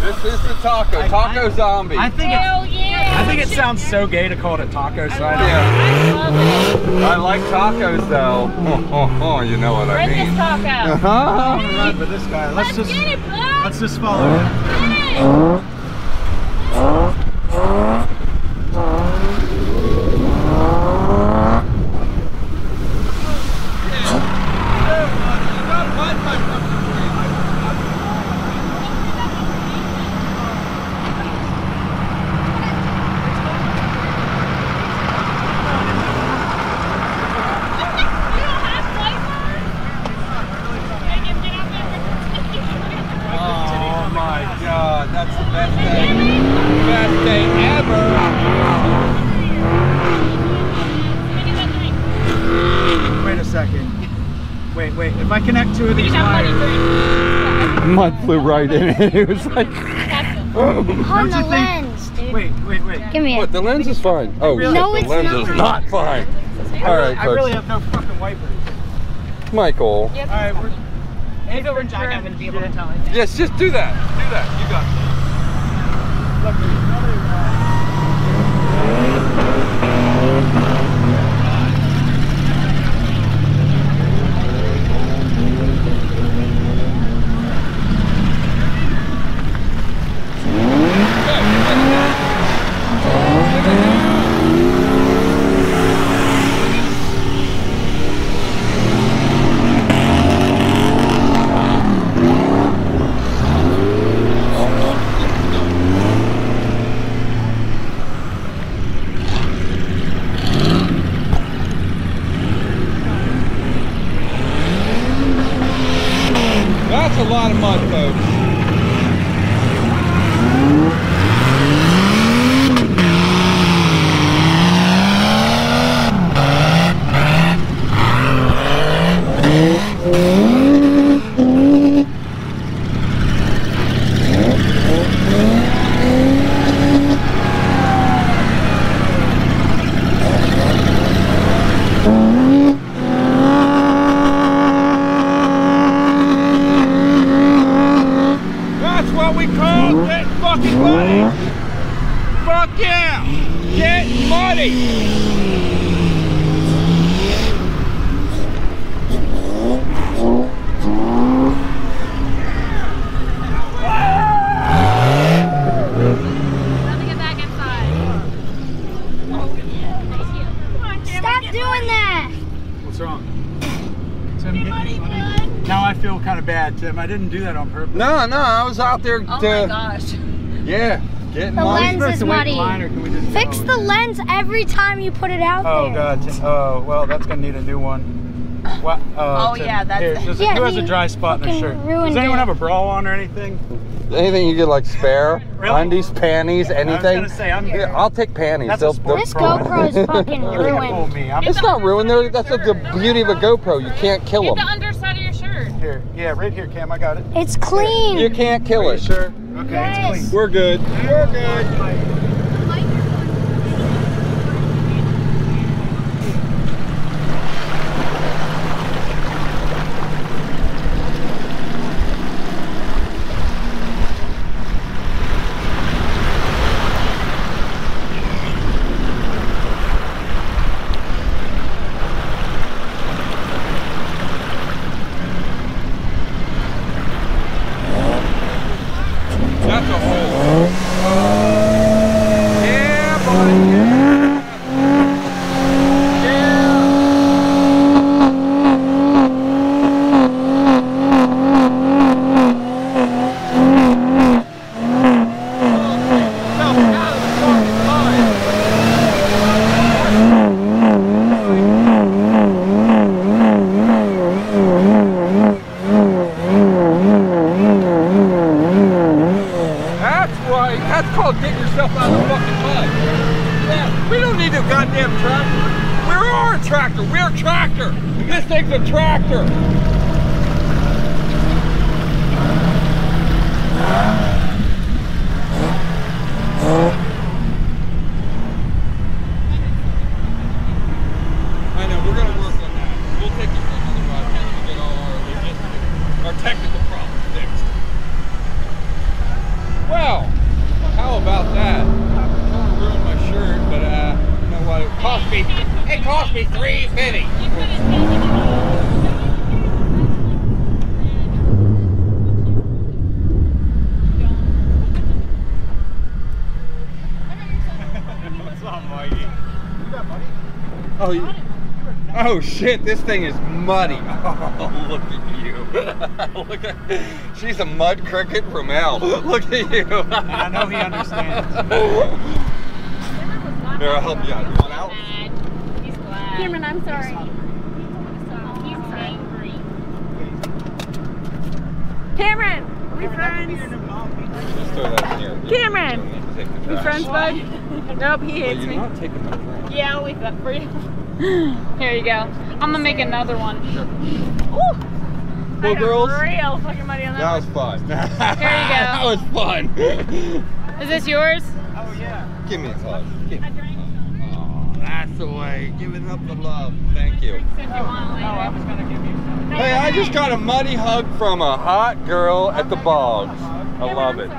This is the taco, taco zombie. I think Hell it, yeah! I think it sounds so gay to call it a taco. So I don't. Yeah. I love it. I like tacos though. Oh, (laughs) you know what I Where's this mean. taco? Uh-huh. want to with this guy. Let's, Let's just get it, bud! let's just follow him. Get it! Oh my god, that's the best day. Best day ever. Wait a second. Wait, wait. If I connect two of these wires, Mud flew right in it. (laughs) It was like. On the lens, dude. wait, wait, wait. Give me What? it. The lens is fine. Oh really- shit, No, the it's lens not. is not fine. All right, I really folks. have no fucking wipers. Michael. All right, we're. If it Jack, I'm gonna be able to tell it. Yes, just do that. Do that. You got it. Look, there's another, uh, That's a lot of mud, folks. That's what we call getting fucking muddy. Fuck yeah! Get muddy! doing that? What's wrong? Tim, get- now I feel kind of bad, Tim. I didn't do that on purpose. No, no, I was out there. Oh to, my gosh. Yeah, getting The lens is to wait in muddy. line, or can we just Fix the lens every time you put it out there. Oh there. god. Tim. Oh well, that's gonna need a new one. What? Uh, oh, Tim, yeah, that's- Here, does Yeah, who has a dry spot in their shirt? Does anyone it. have a bra on or anything? Anything you get like spare, (laughs) Really? undies, panties, I was anything. gonna say I'm. Yeah, I'll take panties. That's a They'll- This they'll- GoPro is fucking You can't fool ruined. me. It's not ruined. They're, that's the beauty of a GoPro. You can't kill them. underside of your shirt. here. Yeah, right here, Cam. I got it. It's clean. You can't kill it. sure? Okay, Yes. it's clean. We're good. We're good. That's a hole. Yeah, buddy. Yeah. Yeah. Yourself out of the fucking line. That's right. That's called getting yourself out of the fucking mud. Yeah, we don't need a goddamn tractor. We are a tractor. We're a tractor. This thing's a tractor. I know. We're gonna work on that. We'll take you for another ride once we get all our logistics, our technical problems fixed. Well, how about that? I don't want to ruin my shirt, but uh, you know what? It cost me. It cost me three fifty. What's up, Mikey? You got money? Oh, you, oh shit! This thing is muddy. Oh, (laughs) look at you. (laughs) look at. She's a mud cricket from hell. (laughs) Look at you. I know he understands. Here, I'll help you out. You want out? He's glad. Cameron, I'm sorry. He's angry. Cameron, we friends? Just throw that in here. Cameron, You don't need to take the we friends, bud? Nope, he Well, hates you're me. not taking my drink. Yeah, I'll leave that for you. Here you go. I'm gonna make another one. Ooh! Well, I got girls, real fucking money on that. that was fun. Here you (laughs) go. that was fun. Is this yours? Oh yeah. Give me a hug. Give me. Oh, that's the way. Giving up the love. Thank you. Since you want later. Oh, I was gonna give you some. Hey, I just got a muddy hug from a hot girl at the bogs. I love it.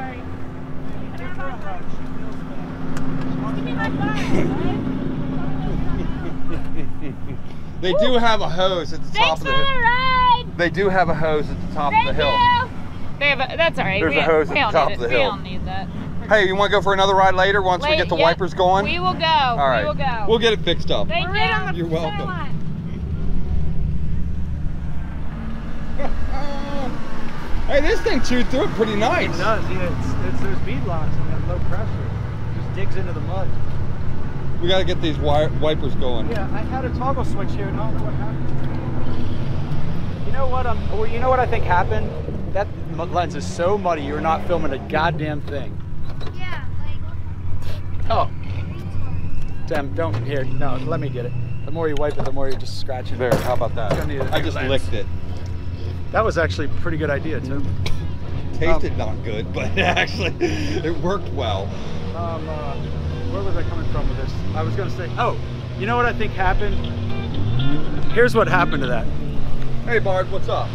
They do have a hose at the top Thanks of for the the hill. ride. They do have a hose at the top Thank of the hill. you. They have a, that's all right. There's we, a hose at the top need of it. the We hill. don't need that. Hey, you want to go for another ride later once we get the yep. wipers going? We will go. All right. We will go. We'll get it fixed up. Thank We're you. right on the You're welcome. (laughs) Hey, this thing chewed through it pretty nice. It does, yeah. It's, it's those bead locks and then low pressure. It just digs into the mud. We got to get these wi- wipers going. Yeah, I had a toggle switch here and I don't know what happened. You know what? I'm. Well, you know what I think happened. That m- lens is so muddy. You're not filming a goddamn thing. Yeah, like. Oh. Damn! don't here. No, let me get it. The more you wipe it, the more you're just scratching. There, how about that? Gonna need a I new just lens. licked it. That was actually a pretty good idea too. Tasted not good, (laughs) but actually it worked well. Um, uh, where was I coming from with this? I was gonna say, oh, you know what I think happened? Here's what happened to that. Hey Bard, what's up?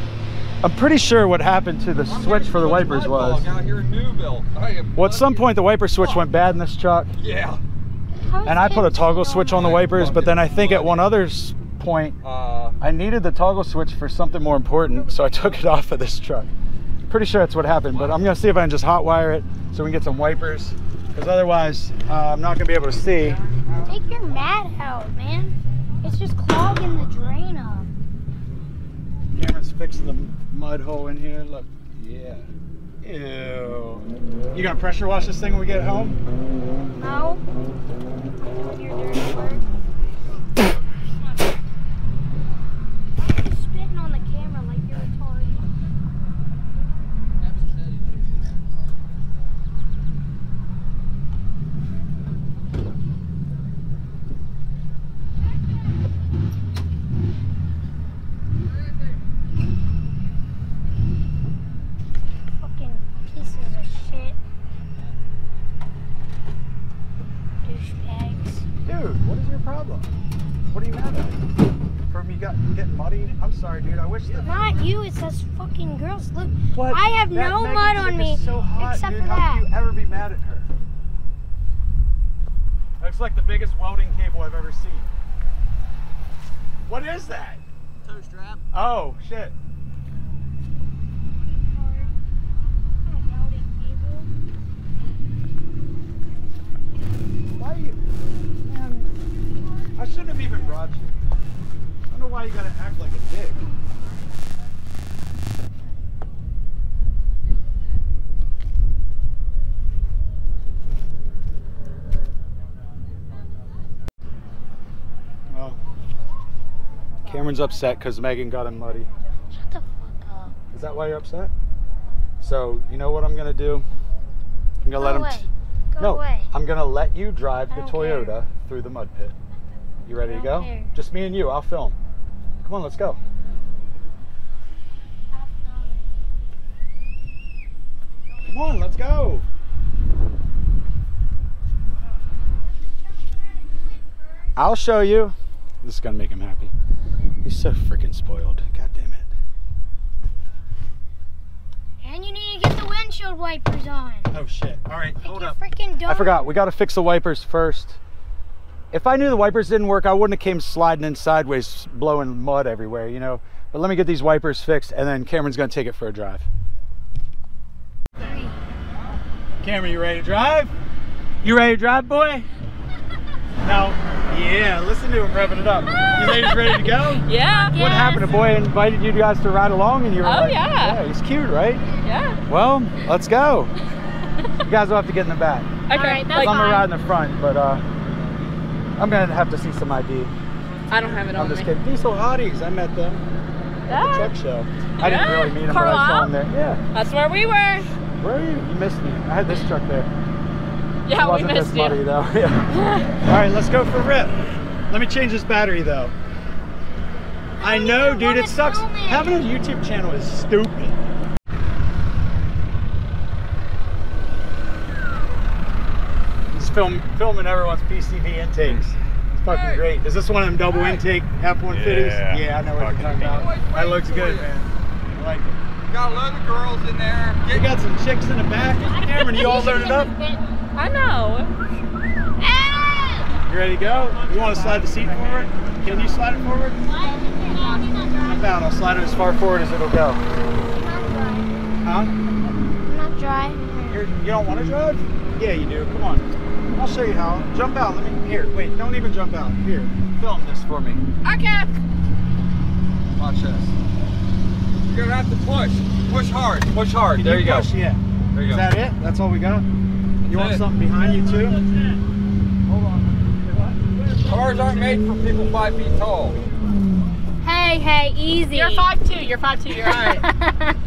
I'm pretty sure what happened to the I'm switch for the wipers was. Out here in Newville. Well, at some point the wiper switch went bad in this truck, Yeah. and I put a toggle switch on the wipers. But then I think at one other point, Uh, I needed the toggle switch for something more important, so I (laughs) took it off of this truck. Pretty sure that's what happened, but I'm gonna see if I can just hot wire it so we can get some wipers, because otherwise uh, I'm not gonna be able to see. Take your mat out, man. It's just clogging the drain up. Cameron's fixing the mud hole in here. Look, yeah. Ew. You gonna pressure wash this thing when we get home? No. Your dirty work. Spitting on the camera like you're retarded. Fucking pieces of shit. Douchebags. Dude, what is your problem? What are you mad at? For me got, getting muddy? I'm sorry, dude. I wish that. Not you, it's those fucking girls. Look, What? I have no Megan mud on me So hot, except dude. for How that. could you ever be mad at her? Looks like the biggest welding cable I've ever seen. What is that? Toe strap. Oh, shit. Why you? Man, I shouldn't have even brought you. I don't know why you gotta act like a dick. Well, Cameron's upset because Megan got him muddy. Shut the fuck up. Is that why you're upset? So you know what I'm gonna do? I'm gonna Go let him. away. Go no, away. I'm gonna let you drive the Toyota care. through the mud pit. You ready to go? care. Just me and you. I'll film. Come on, let's go. Come on, let's go. I'll show you. This is gonna make him happy. He's so freaking spoiled. God damn it. And you need to get the windshield wipers on. Oh shit. All right, hold up. I forgot. We got to fix the wipers first. If I knew the wipers didn't work, I wouldn't have came sliding in sideways, blowing mud everywhere, you know. But let me get these wipers fixed, and then Cameron's gonna take it for a drive. Cameron, you ready to drive? You ready to drive, boy? (laughs) Now, yeah, listen to him revving it up. You ladies ready to go? (laughs) Yeah. What happened? A boy invited you guys to ride along, and you were Oh, like, yeah. yeah, he's cute, right? Yeah. Well, let's go. (laughs) you guys will have to get in the back. Okay. Alright, that's like, I'm gonna ride in the front, but uh, I'm gonna have to see some ID. I don't have it I'm on just me. kidding. Diesel Hotties, I met them at the Yeah. truck show. I didn't really meet them, but I saw them there. Yeah. That's where we were. Where are you? You missed me. I had this truck there. Yeah, it we wasn't missed this you. though. (laughs) Yeah. (laughs) All right, let's go for a rip. Let me change this battery though. I don't know, dude. It sucks. Having a YouTube channel is stupid. Just film, filming everyone's PCV intakes. It's fucking great. Is this one of them double intake F-150s? Yeah. Yeah, I know what you're talking about. That looks good, man. I like it. Got a lot of girls in there. You got some chicks in the back. (laughs) Cameron, you all loaded up? I know. You ready to go? You want to slide the seat forward? Can you slide it forward? Not bad. I'll slide it as far forward as it'll go. Huh? I'm not driving. You're, you don't want to drive? Yeah, you do. Come on. I'll show you how. Jump out. Let me. Here. Wait. Don't even jump out. Here. Film this for me. Okay. Watch this. You're gonna have to push. Push hard. Push hard. Can there you, push? go. Yeah. There you Is go. that it? That's all we got? You want it. something behind you too? Hold on. Cars aren't made for people five feet tall. Hey, hey, easy. You're five two. You're five two. You're alright. (laughs)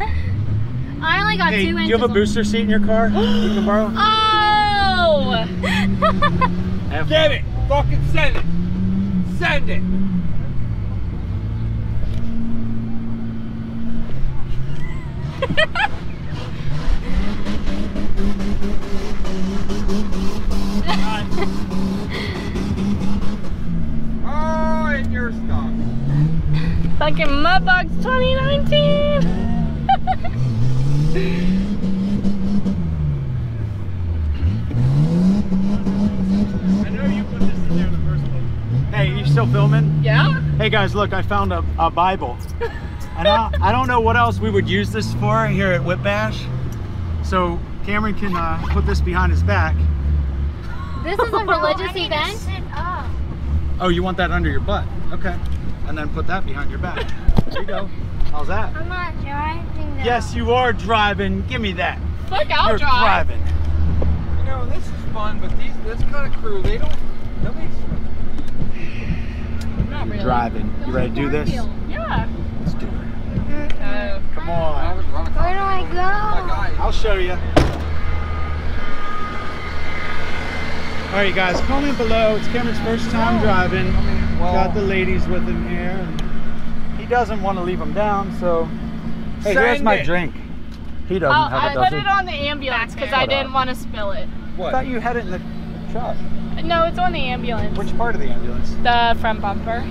I only got Hey, two do inches. you have a booster seat in your car? you can borrow? (gasps) oh. Get it. Fucking send it. Send it. (laughs) Oh, and you're stuck. Fucking Mudbugs 2019. (laughs) I know you put this in there in the first place. Hey, you still filming? yeah. Hey guys, look, I found a, a Bible. And I, I don't know what else we would use this for here at Whip Bash. So Cameron can uh, put this behind his back. This is a (laughs) religious I need to event. Oh, you want that under your butt? Okay. And then put that behind your back. There you go. How's that? I'm not driving now. Yes, you are driving. Give me that. Fuck, I'll You're drive. driving. You know, this is fun, but these this kind of crew, they don't. Nobody's. Not really. Driving. You ready to do this? Yeah. Let's do it. Oh. Come on. Where do I go? I'll show you. All right, you guys, comment below. It's Cameron's first time driving. well- Got the ladies with him here. And He doesn't want to leave them down, so. Hey, here's my it. drink. He doesn't Oh, have I it, put he? it on the ambulance because I didn't want to spill it. I What? thought you had it in the truck. No, it's on the ambulance. Which part of the ambulance? The front bumper.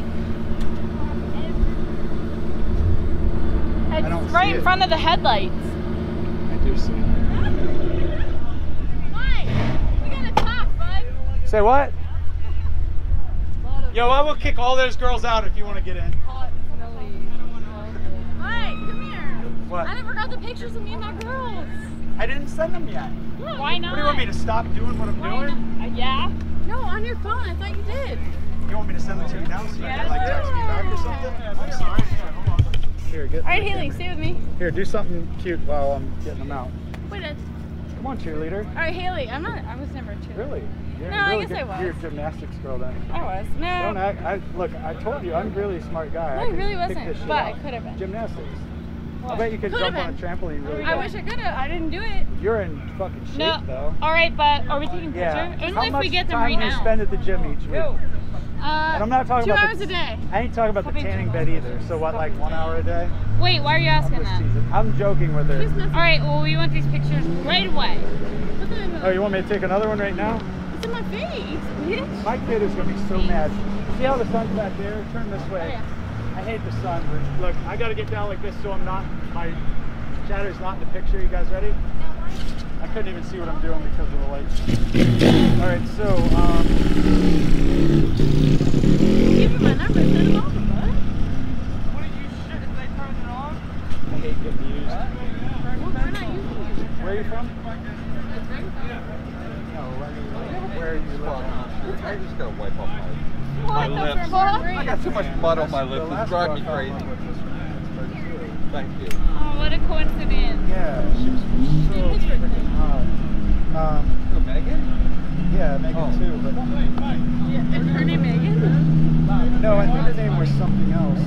It's don't right see in it. front of the headlights. I do see it. We gotta talk, bud. Say what? Yo, I will kick all those girls out if you want to get in. Mike, come here. What? I never got the pictures of me and my girls. I didn't send them yet. Why not? What do you want me to stop doing what I'm Why doing? Uh, yeah. No, on your phone. I thought you did. You want me to send them to you now so you can like text me back or something? I'm sorry. Here, hold on. Here, get. All right, Haley, stay with me. Here, do something cute while I'm getting them out. Wait, a, Come on, cheerleader. all right, Haley. I'm not. I was never a cheerleader. Really? You're No, I really guess I was. You're a gymnastics girl then. I was. No. Don't act. I look. I told you, I'm really a smart guy. No, I I really wasn't, but I could have been. Gymnastics. I bet you could Could have jump on a trampoline really I good. wish I could have. I didn't do it. You're in fucking shape No. though. All right, but are we taking pictures? Yeah. Only How if much we get them time right do you now. spend at the gym each week? Uh, And I'm not talking two about hours the, a day. I ain't talking about the tanning bed either. So what, like one hour a day? Wait, why are you asking that? I'm joking with her. All right, well, we want these pictures right away. Oh, you want me to take another one right now? It's in my face, bitch. My kid is gonna be so mad. See how the sun's back there? Turn this way. Oh, yeah. I hate the sun, but look, I gotta get down like this so I'm not, my shadow's not in the picture. You guys ready? I couldn't even see what I'm doing because of the lights. All right, so, um, Give me my number. Send them over, bud. What did you shit if they turn it on? I hate getting used. Well, we're not using you. Where are you from? It's right there. No, where, where are you living? I just gotta wipe off my. What My lips. fuck? I got too much mud on my lips. It's driving me crazy. found with this one, that's pretty too. Thank you. Oh, what a coincidence. Yeah, she was so freaking hot. Um, Who, Megan? yeah, Megan Oh. too, but Yeah, is her name Megan? no, I think her name was something else.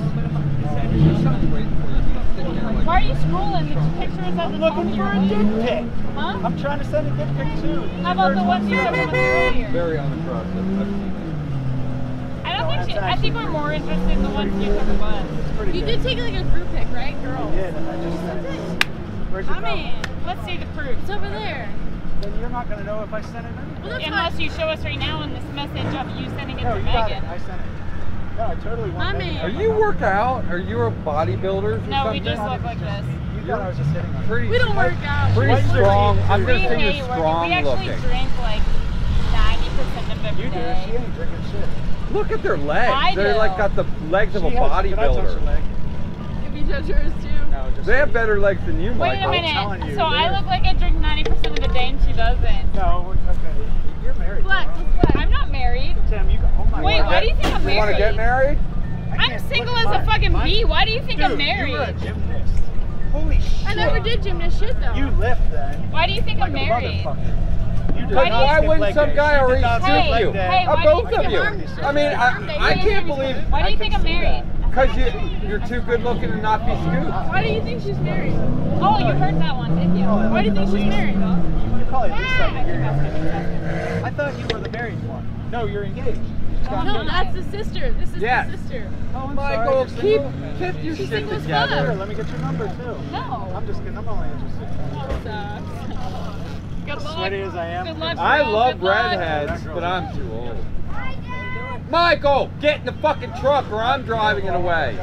She's not waiting for you. She's sitting there like. Why are you scrolling? There's pictures of I'm the looking for a dick pic. Huh? I'm trying to send a dick pic too. How about the ones you sent us earlier? Very unattractive. I've seen it. I don't No, think she, I think we're more interested in the ones you took of us. You good. did take like a group pic, right, girls? I did, and I just sent it. Where's your I mean, let's see the proof. It's over there. Then you're not gonna know if I sent it or not. Well, Unless you show us right now in this message of you sending it No, to you got it. I sent it. No, I totally want I Megan mean- to Are you number. work out? Are you a bodybuilder or No, we something? just look like this. You thought I was just hitting on you. Pretty, We don't work out. pretty Why strong. I'm dudes? gonna We say hate you're working. strong We actually looking. drink like 90% of every You do. day. She ain't drinking shit. Look at their legs. I They're do. like got the legs of a She has- can I touch her bodybuilder. If you judge hers too. No, just They have better legs than you, Wait a Michael. telling minute. you, So I look like I drink 90% of the day and she doesn't. No, okay. You're married. What? though, I'm not married. Tim, you got, oh my Wait, God. why do you think I'm married? You want to get married? married? I I'm single look, as a mine- fucking mine- bee. Why do you think Dude, I'm married? You were a gymnast. Holy shit. I never did gymnast shit though. You lift then. Why do you think like I'm married? motherfucker. Why do Why wouldn't leg some guy She did already not Hey, you? day. hey, Uh, why both of you. I'm I mean, I, I can't believe Why do you think I'm married? because you you're too good looking to not be scooped. Why do you think she's married? Oh, you heard that one, didn't you? Why do you think she's married? You probably at least Ah, like a. I I thought you were the married one. No, you're engaged. You just No, engaged. that's the sister. This is Yes. the sister. Oh, I'm Michael, sorry, you're keep keep your She's shit together. Here, let me get your number too. No. I'm just kidding. I'm only interested. Oh, sucks. Good luck. Sweaty as I am. Good luck. I love Good luck. redheads, but I'm too old. Michael, get in the fucking truck or I'm driving it away.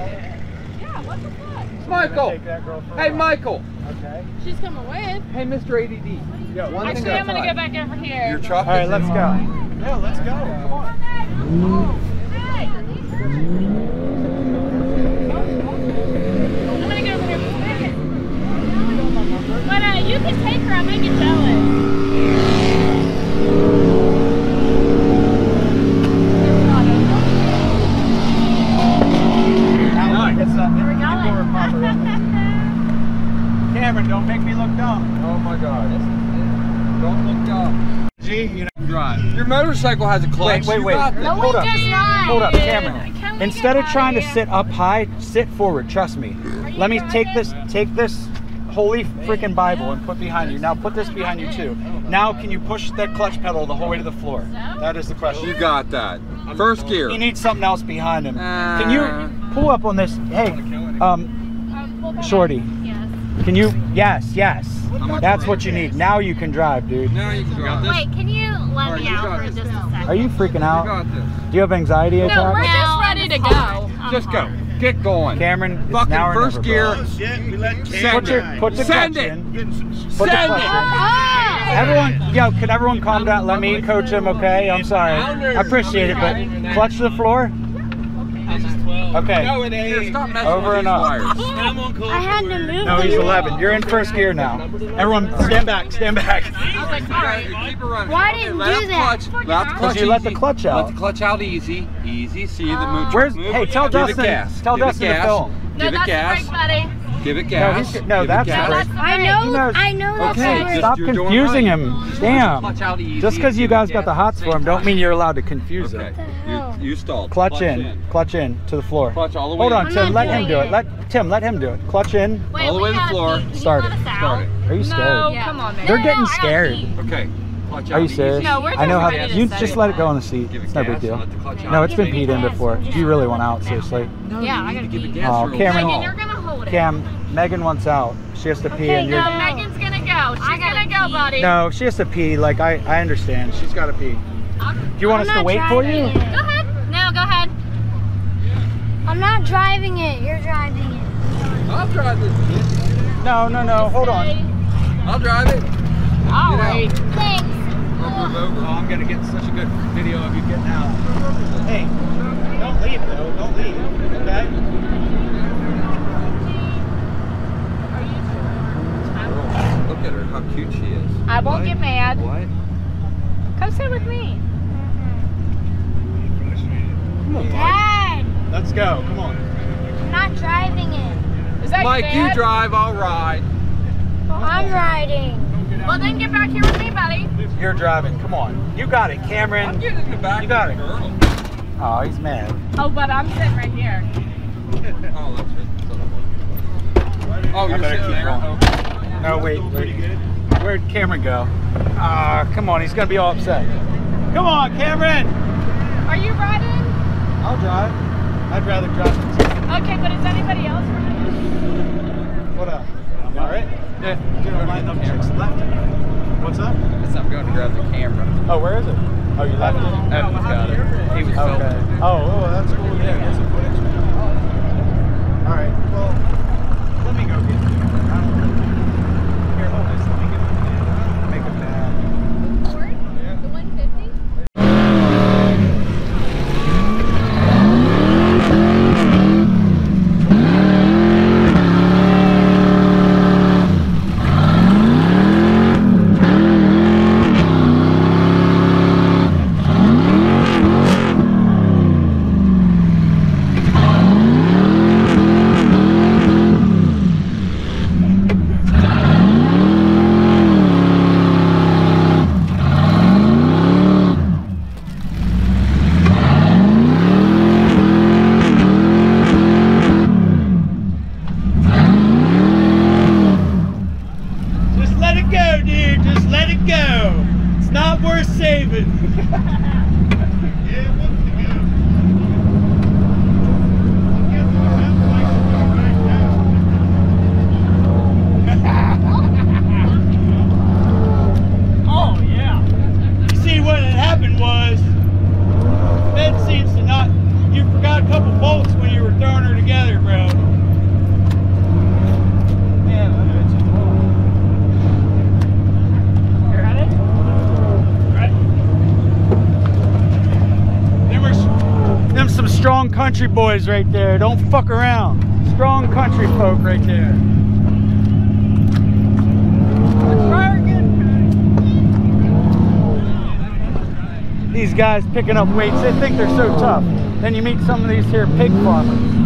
Yeah, what the fuck? Michael. Take that girl for Hey. Michael. Okay. She's coming with. Hey, Mr. ADD. Yo, One thing Actually, at I'm gonna time. go back over here. Your truck All right, is let's in- go. Yeah, let's go. Come on. I'm gonna go over there. But you can take her. I might get jealous. Cameron, don't make me look dumb. Oh my god. Don't look dumb. G, you know. Drive. Your motorcycle has a clutch. Wait, wait, wait. No, Hold up. not. Hold up, Can Cameron. Instead of trying to sit up high, sit forward. Trust me. Let me take this, take this holy freaking Bible and put behind you. Now put this behind you too. Now can you push that clutch pedal the whole way to the floor? That is the question. You got that. First gear. He needs something else behind him. Can Uh. you pull up on this? Hey, um, Shorty. Yes. Can you? Yes, yes. That's what you need. Now you can drive, dude. Now you can drive. Wait, can you let Alright, me you out for just a second? Are you freaking out? got this. Do you have anxiety No, attacks? we're just ready to go. Just go. Get going. Cameron, it's Fucking now or first never, gear. bro. Send Put your it. put the Send clutch it. in. Put Send clutch it. in. Ah! Everyone, yo, can everyone calm down? Let me coach him, okay? I'm sorry. I appreciate it, but clutch to the floor. Okay. No, it ain't. Here, stop messing Over with and these up. wires. (laughs) I'm on call. I had to move. No, he's 11. You're in first gear now. Everyone, stand back. Stand back. Keep it running. Why Okay, didn't let do that? Clutch, let the clutch you let the clutch out. Let the clutch out easy. Easy. See the move. Where's? Hey, tell Give it Dustin. gas. Tell Give it Dustin to gas. film. No, that's gas. the brake, buddy. Give it No, gas. he's, no, that's gas. the I know. I know that's Okay, the stop confusing right. him. Just Damn. Clutch out easy. Just because you guys got the gas. hots for him, don't mean you're allowed to confuse Okay. him. You, you stalled. Clutch in. Clutch in to the floor. Clutch all the way Hold on, Tim. Let him do it. it. Let Tim. Let him do it. Clutch in. Wait, All the way to the floor. pee. Can Start it. Start it. Are you scared? No, Yeah. come on, man. They're getting scared. Okay. Clutch Are you serious? No, we're I know just how. ready to You set just let it go on the seat. It's no big deal. let the clutch out. No, it's been peed in before. Do you really want out? Seriously. No, Yeah, I need gotta give it pee. gas Oh, real Cameron. Megan, you're gonna hold it. Cam, Megan wants out. She has to pee, and you're. No, Megan's gonna go. She's gonna go, buddy. No, she has to pee. Like I, I understand. She's got to pee. Do you want I'm us to wait for you? driving Go ahead. No, go ahead. I'm not driving it. You're driving it. I'll drive it. No, no, no. Hold on. I'll drive it. All Get out. right. Thanks. I'll move over. Oh, I'm gonna get such a good video of you getting out. Hey, don't leave though. Don't leave. Okay. Look at her, how cute she is. I won't What? get mad. What? Come sit with me. Mm-hmm. Dad, Let's go. Come on. I'm not driving it. Is that Mike, you drive, I'll ride. I'm riding. Well, then get back here with me, buddy. You're driving. Come on. You got it, I'm Cameron. getting in the back. You got it. Girl. Oh, he's mad. Oh, but I'm sitting right here. (laughs) Oh, that's it. Oh, you're better sitting keep there. going. Okay. No, wait. wait. Where'd Cameron go? Ah, come on. He's gonna be all upset. Come on, Cameron. Are you riding? I'll drive. I'd rather drive. Okay, but is anybody else riding? What up? All right. Yeah. You don't mind them chicks left. What's up? Yes, I'm going to grab the camera. Oh, where is it? Oh, you left it? Evan's got it. He was Okay. filming. Oh, oh, that's cool. Yeah, get some footage. All right. Well, let me go get it. Here, hold this. Let me get it. Make it bad. The 150? Just let it go, dude. Just let it go. It's not worth saving. Oh, yeah. You see what had happened was Fed seems to not you forgot a couple bolts when you were throwing her together, bro. Man, look at you. You ready? Right. Them, are, s- them some strong boys right there. Don't fuck around. Strong country folk right there. These guys picking up weights, they think they're so tough. Then you meet some of these here pig farmers.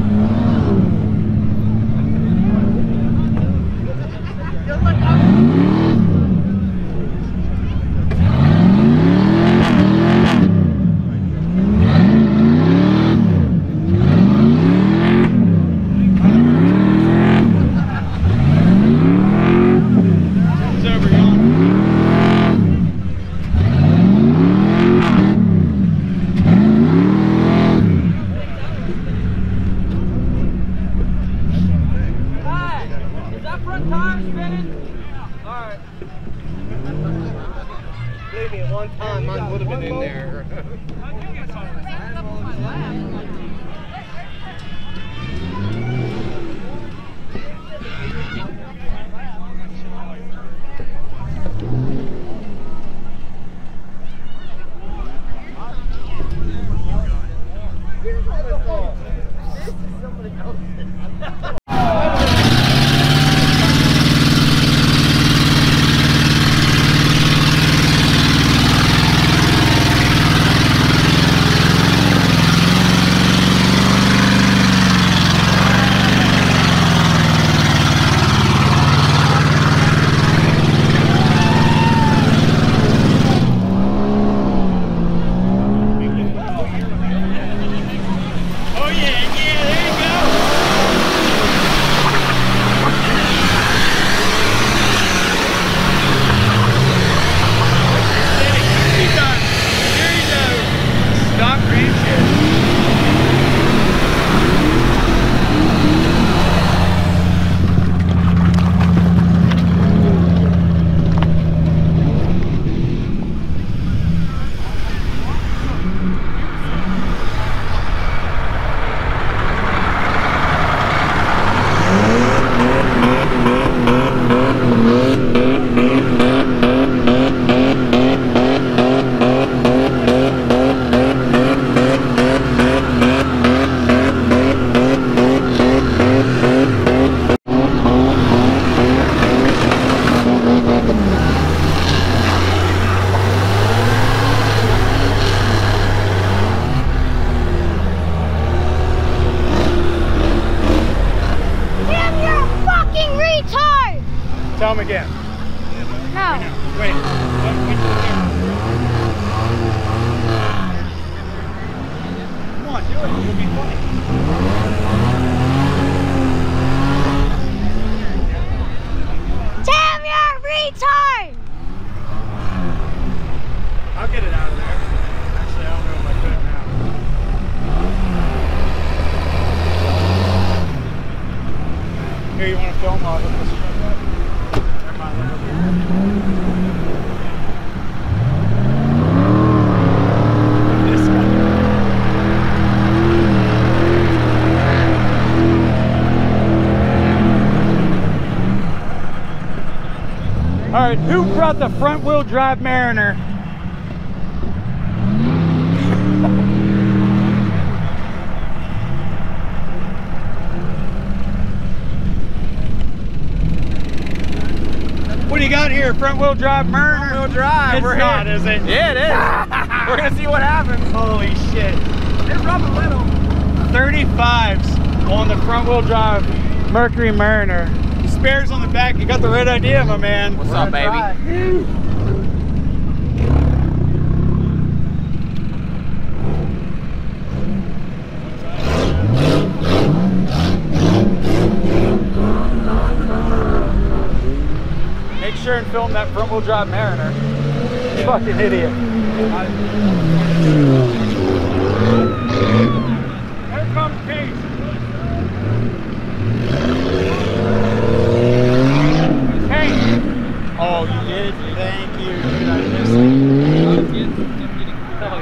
Brought the front wheel drive Mariner? What do you got here? Front wheel drive Mariner? Front wheel drive. It's we're not, here. is it? Yeah, it is. (laughs) we're gonna see what happens. Holy shit. It's rub a little. 35s on the front wheel drive Mercury Mariner. The spares on the back. You got the right idea, my man. What's up, baby? Make sure and film that front wheel drive Mariner. Fucking idiot. Here comes Pete. Hey. Oh, you did? Thank you. Dude, I missed it. Oh,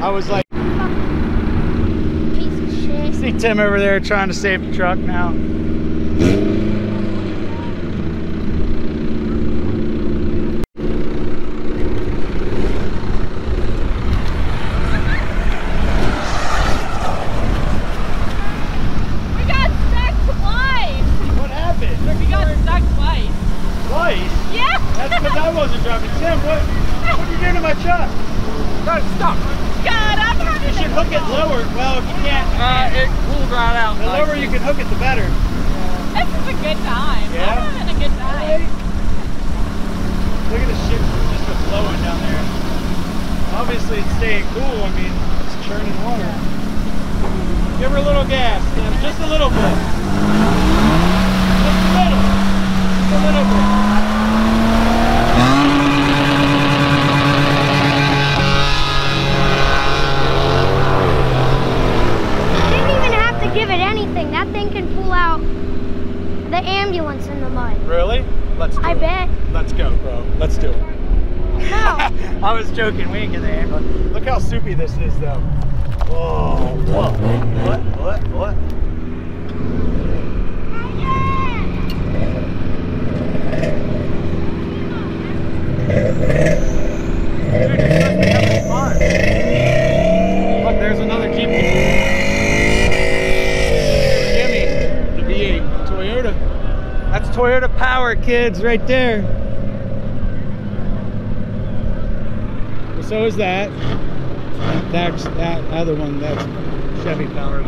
I was like, Piece of over there trying to save the truck now. We got stuck twice. What happened? We got stuck twice. Twice? Yeah. That's because I wasn't driving. Tim, what, what you doing to my truck? Got it stuck. God, I'm having You should hook it lower. Well, if you can't, Uh, it pulled right out. the lower you can hook it, the better. This is a good time. Yeah? I'm having a good time. Look at the shit just been flowing down there. Obviously, it's staying cool. I mean, it's churning water. Give her a little gas, Tim. Just a little bit. Just a little. Just a little bit. Didn't even have to give it anything. That thing can pull out the ambulance in the mud. Really? Let's do I it. bet. Let's go, bro. Let's do it. No. (laughs) I was joking. We ain't get the ambulance. Look how soupy this is, though. Oh, what? What? What? What? Dude, you're supposed to be having fun. Toyota Right there. So is that. That's that other one. That's Chevy Power,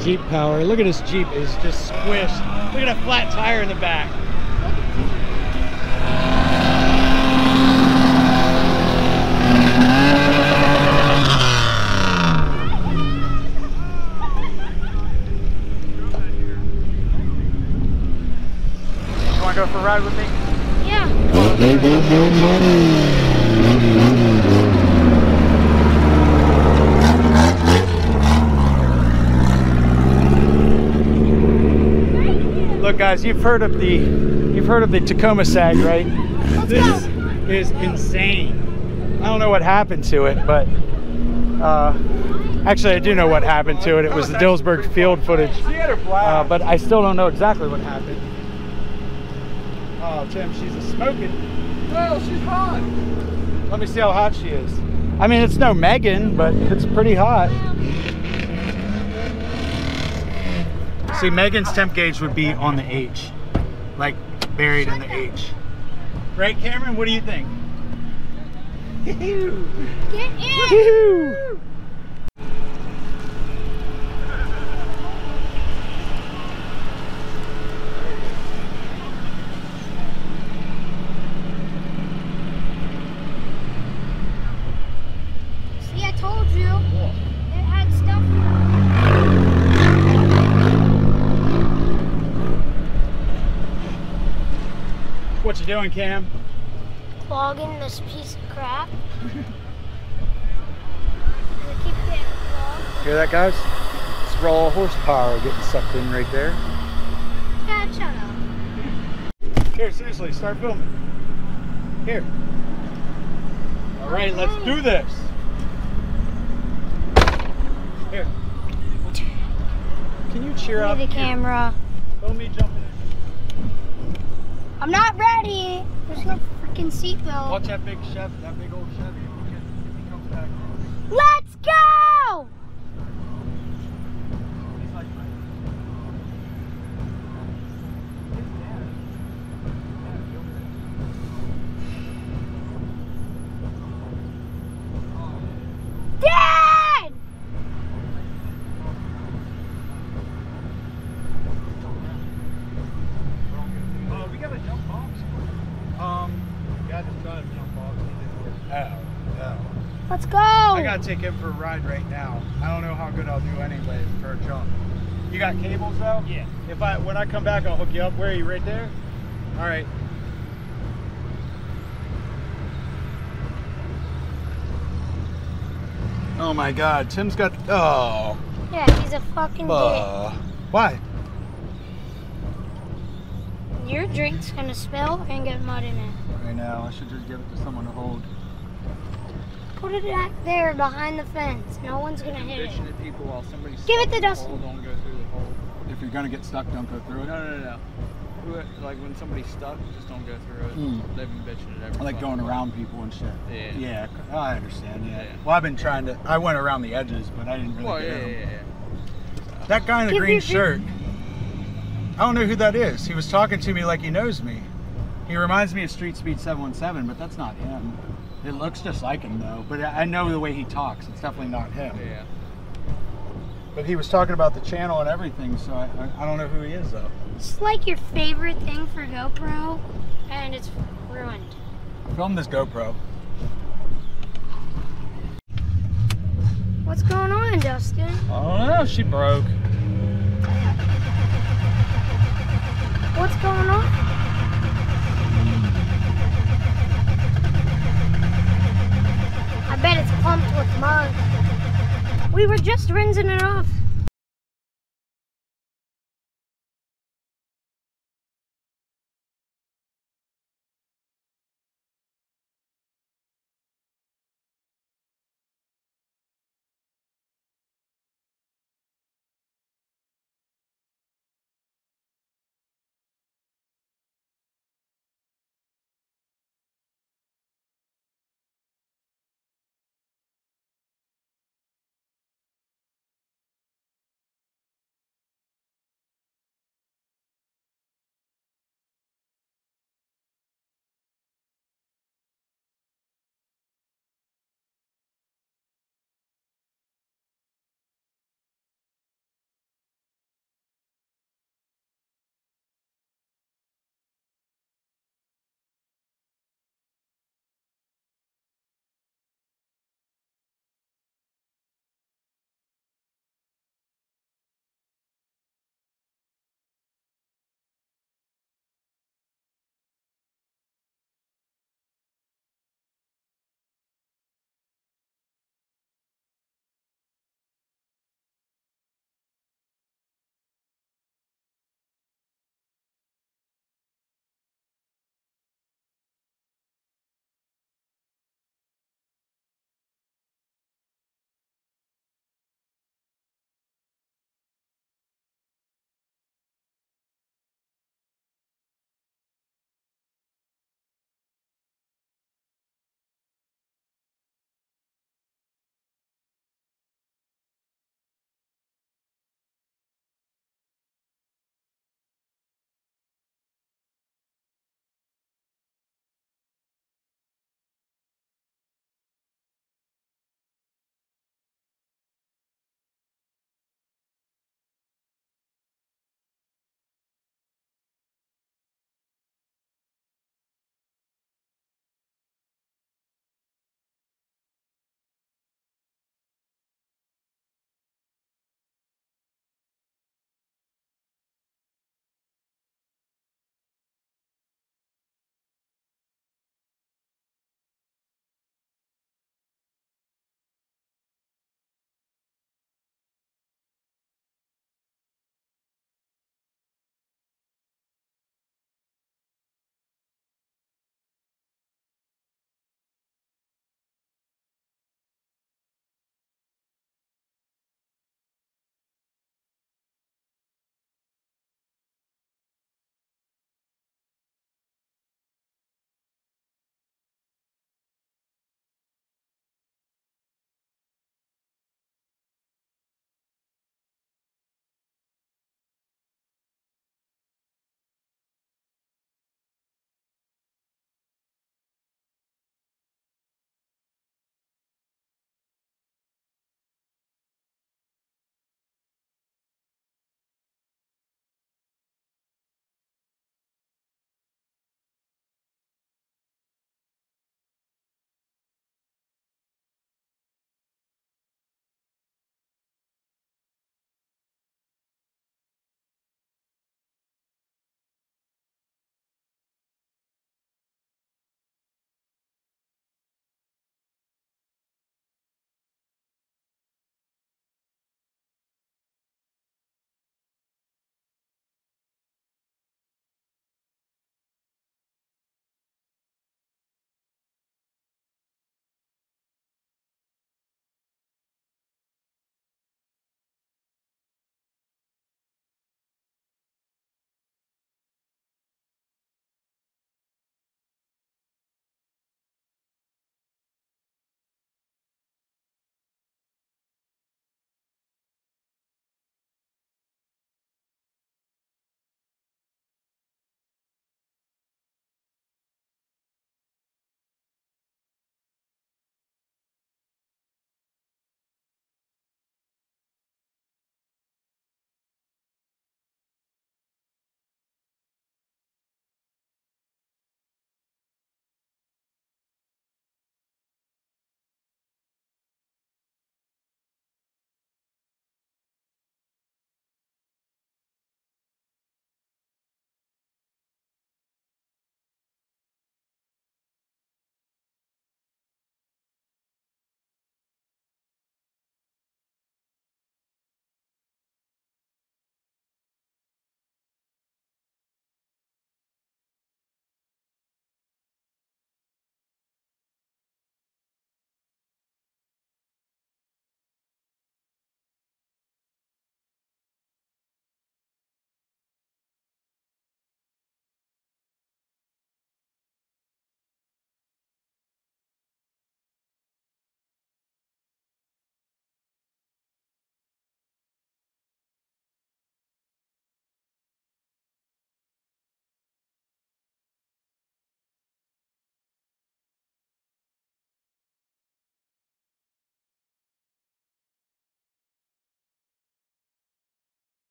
Jeep Power. Look at this Jeep is just squished. Look at a flat tire in the back. You want to go for a ride with me? Yeah. Look, guys, you've heard of the you've heard of the Tacoma Sag, right? This is insane. I don't know what happened to it, but uh, actually, I do know what happened to it. It was the Dillsburg field footage, uh, but I still don't know exactly what happened. She's a smoking. Well, she's hot. Let me see how hot she is. I mean, it's no Megan, but it's pretty hot. See, Megan's temp gauge would be on the H, like buried in the H. Right, Cameron? What do you think? Get in. See, I told you. It had stuff. What you doing, Cam? Clogging this piece of crap. Keep (laughs) getting. Hear that, guys? It's raw horsepower getting sucked in right there. Dad, shut up. Here, seriously, start filming. Here. All right, let's do this. Here. Can you cheer Give up? the camera. Film me jumping in. I'm not ready. There's no freaking seatbelt. Watch that big chef. that big old Chevy. If he, gets, if he comes back. Let's go! He's like, Dad! Oh, we got a jump box. Um, got to try to jump box. Oh, no. Let's go! I gotta take him for a ride right now. I don't know how good I'll do anyway for a jump. You got cables though? Yeah. If I when I come back, I'll hook you up. Where are you? Right there. All right. Oh my God, Tim's got. Oh. Yeah, he's a fucking Uh, why? Your drink's gonna spill and get mud in it. I know. I should just give it to someone to hold. Put it back there behind the fence. No one's gonna hit it. Bitching at people while somebody's Give it to Dustin. hole, Don't go through the hole. If you're gonna get stuck, don't go through it. No, no, no, no. Like when somebody's stuck, just don't go through it. Mm. They've been bitching at every I like going around people and shit. Yeah. Yeah, I understand. Yeah. Yeah. Well, I've been trying to. I went around the edges, but I didn't really Well, get yeah, him. yeah, yeah. That guy in the Give green shirt. I don't know who that is. He was talking to me like he knows me. He reminds me of Street Speed 717, but that's not him. It looks just like him though. But I I know the way he talks. It's definitely not him. Yeah. But he was talking about the channel and everything, so I, I, I don't know who he is though. It's like your favorite thing for GoPro, and it's ruined. Film this GoPro. What's going on, Dustin? I don't know. She broke. What's going on? Bet it's clumped with mud. We were just rinsing it off.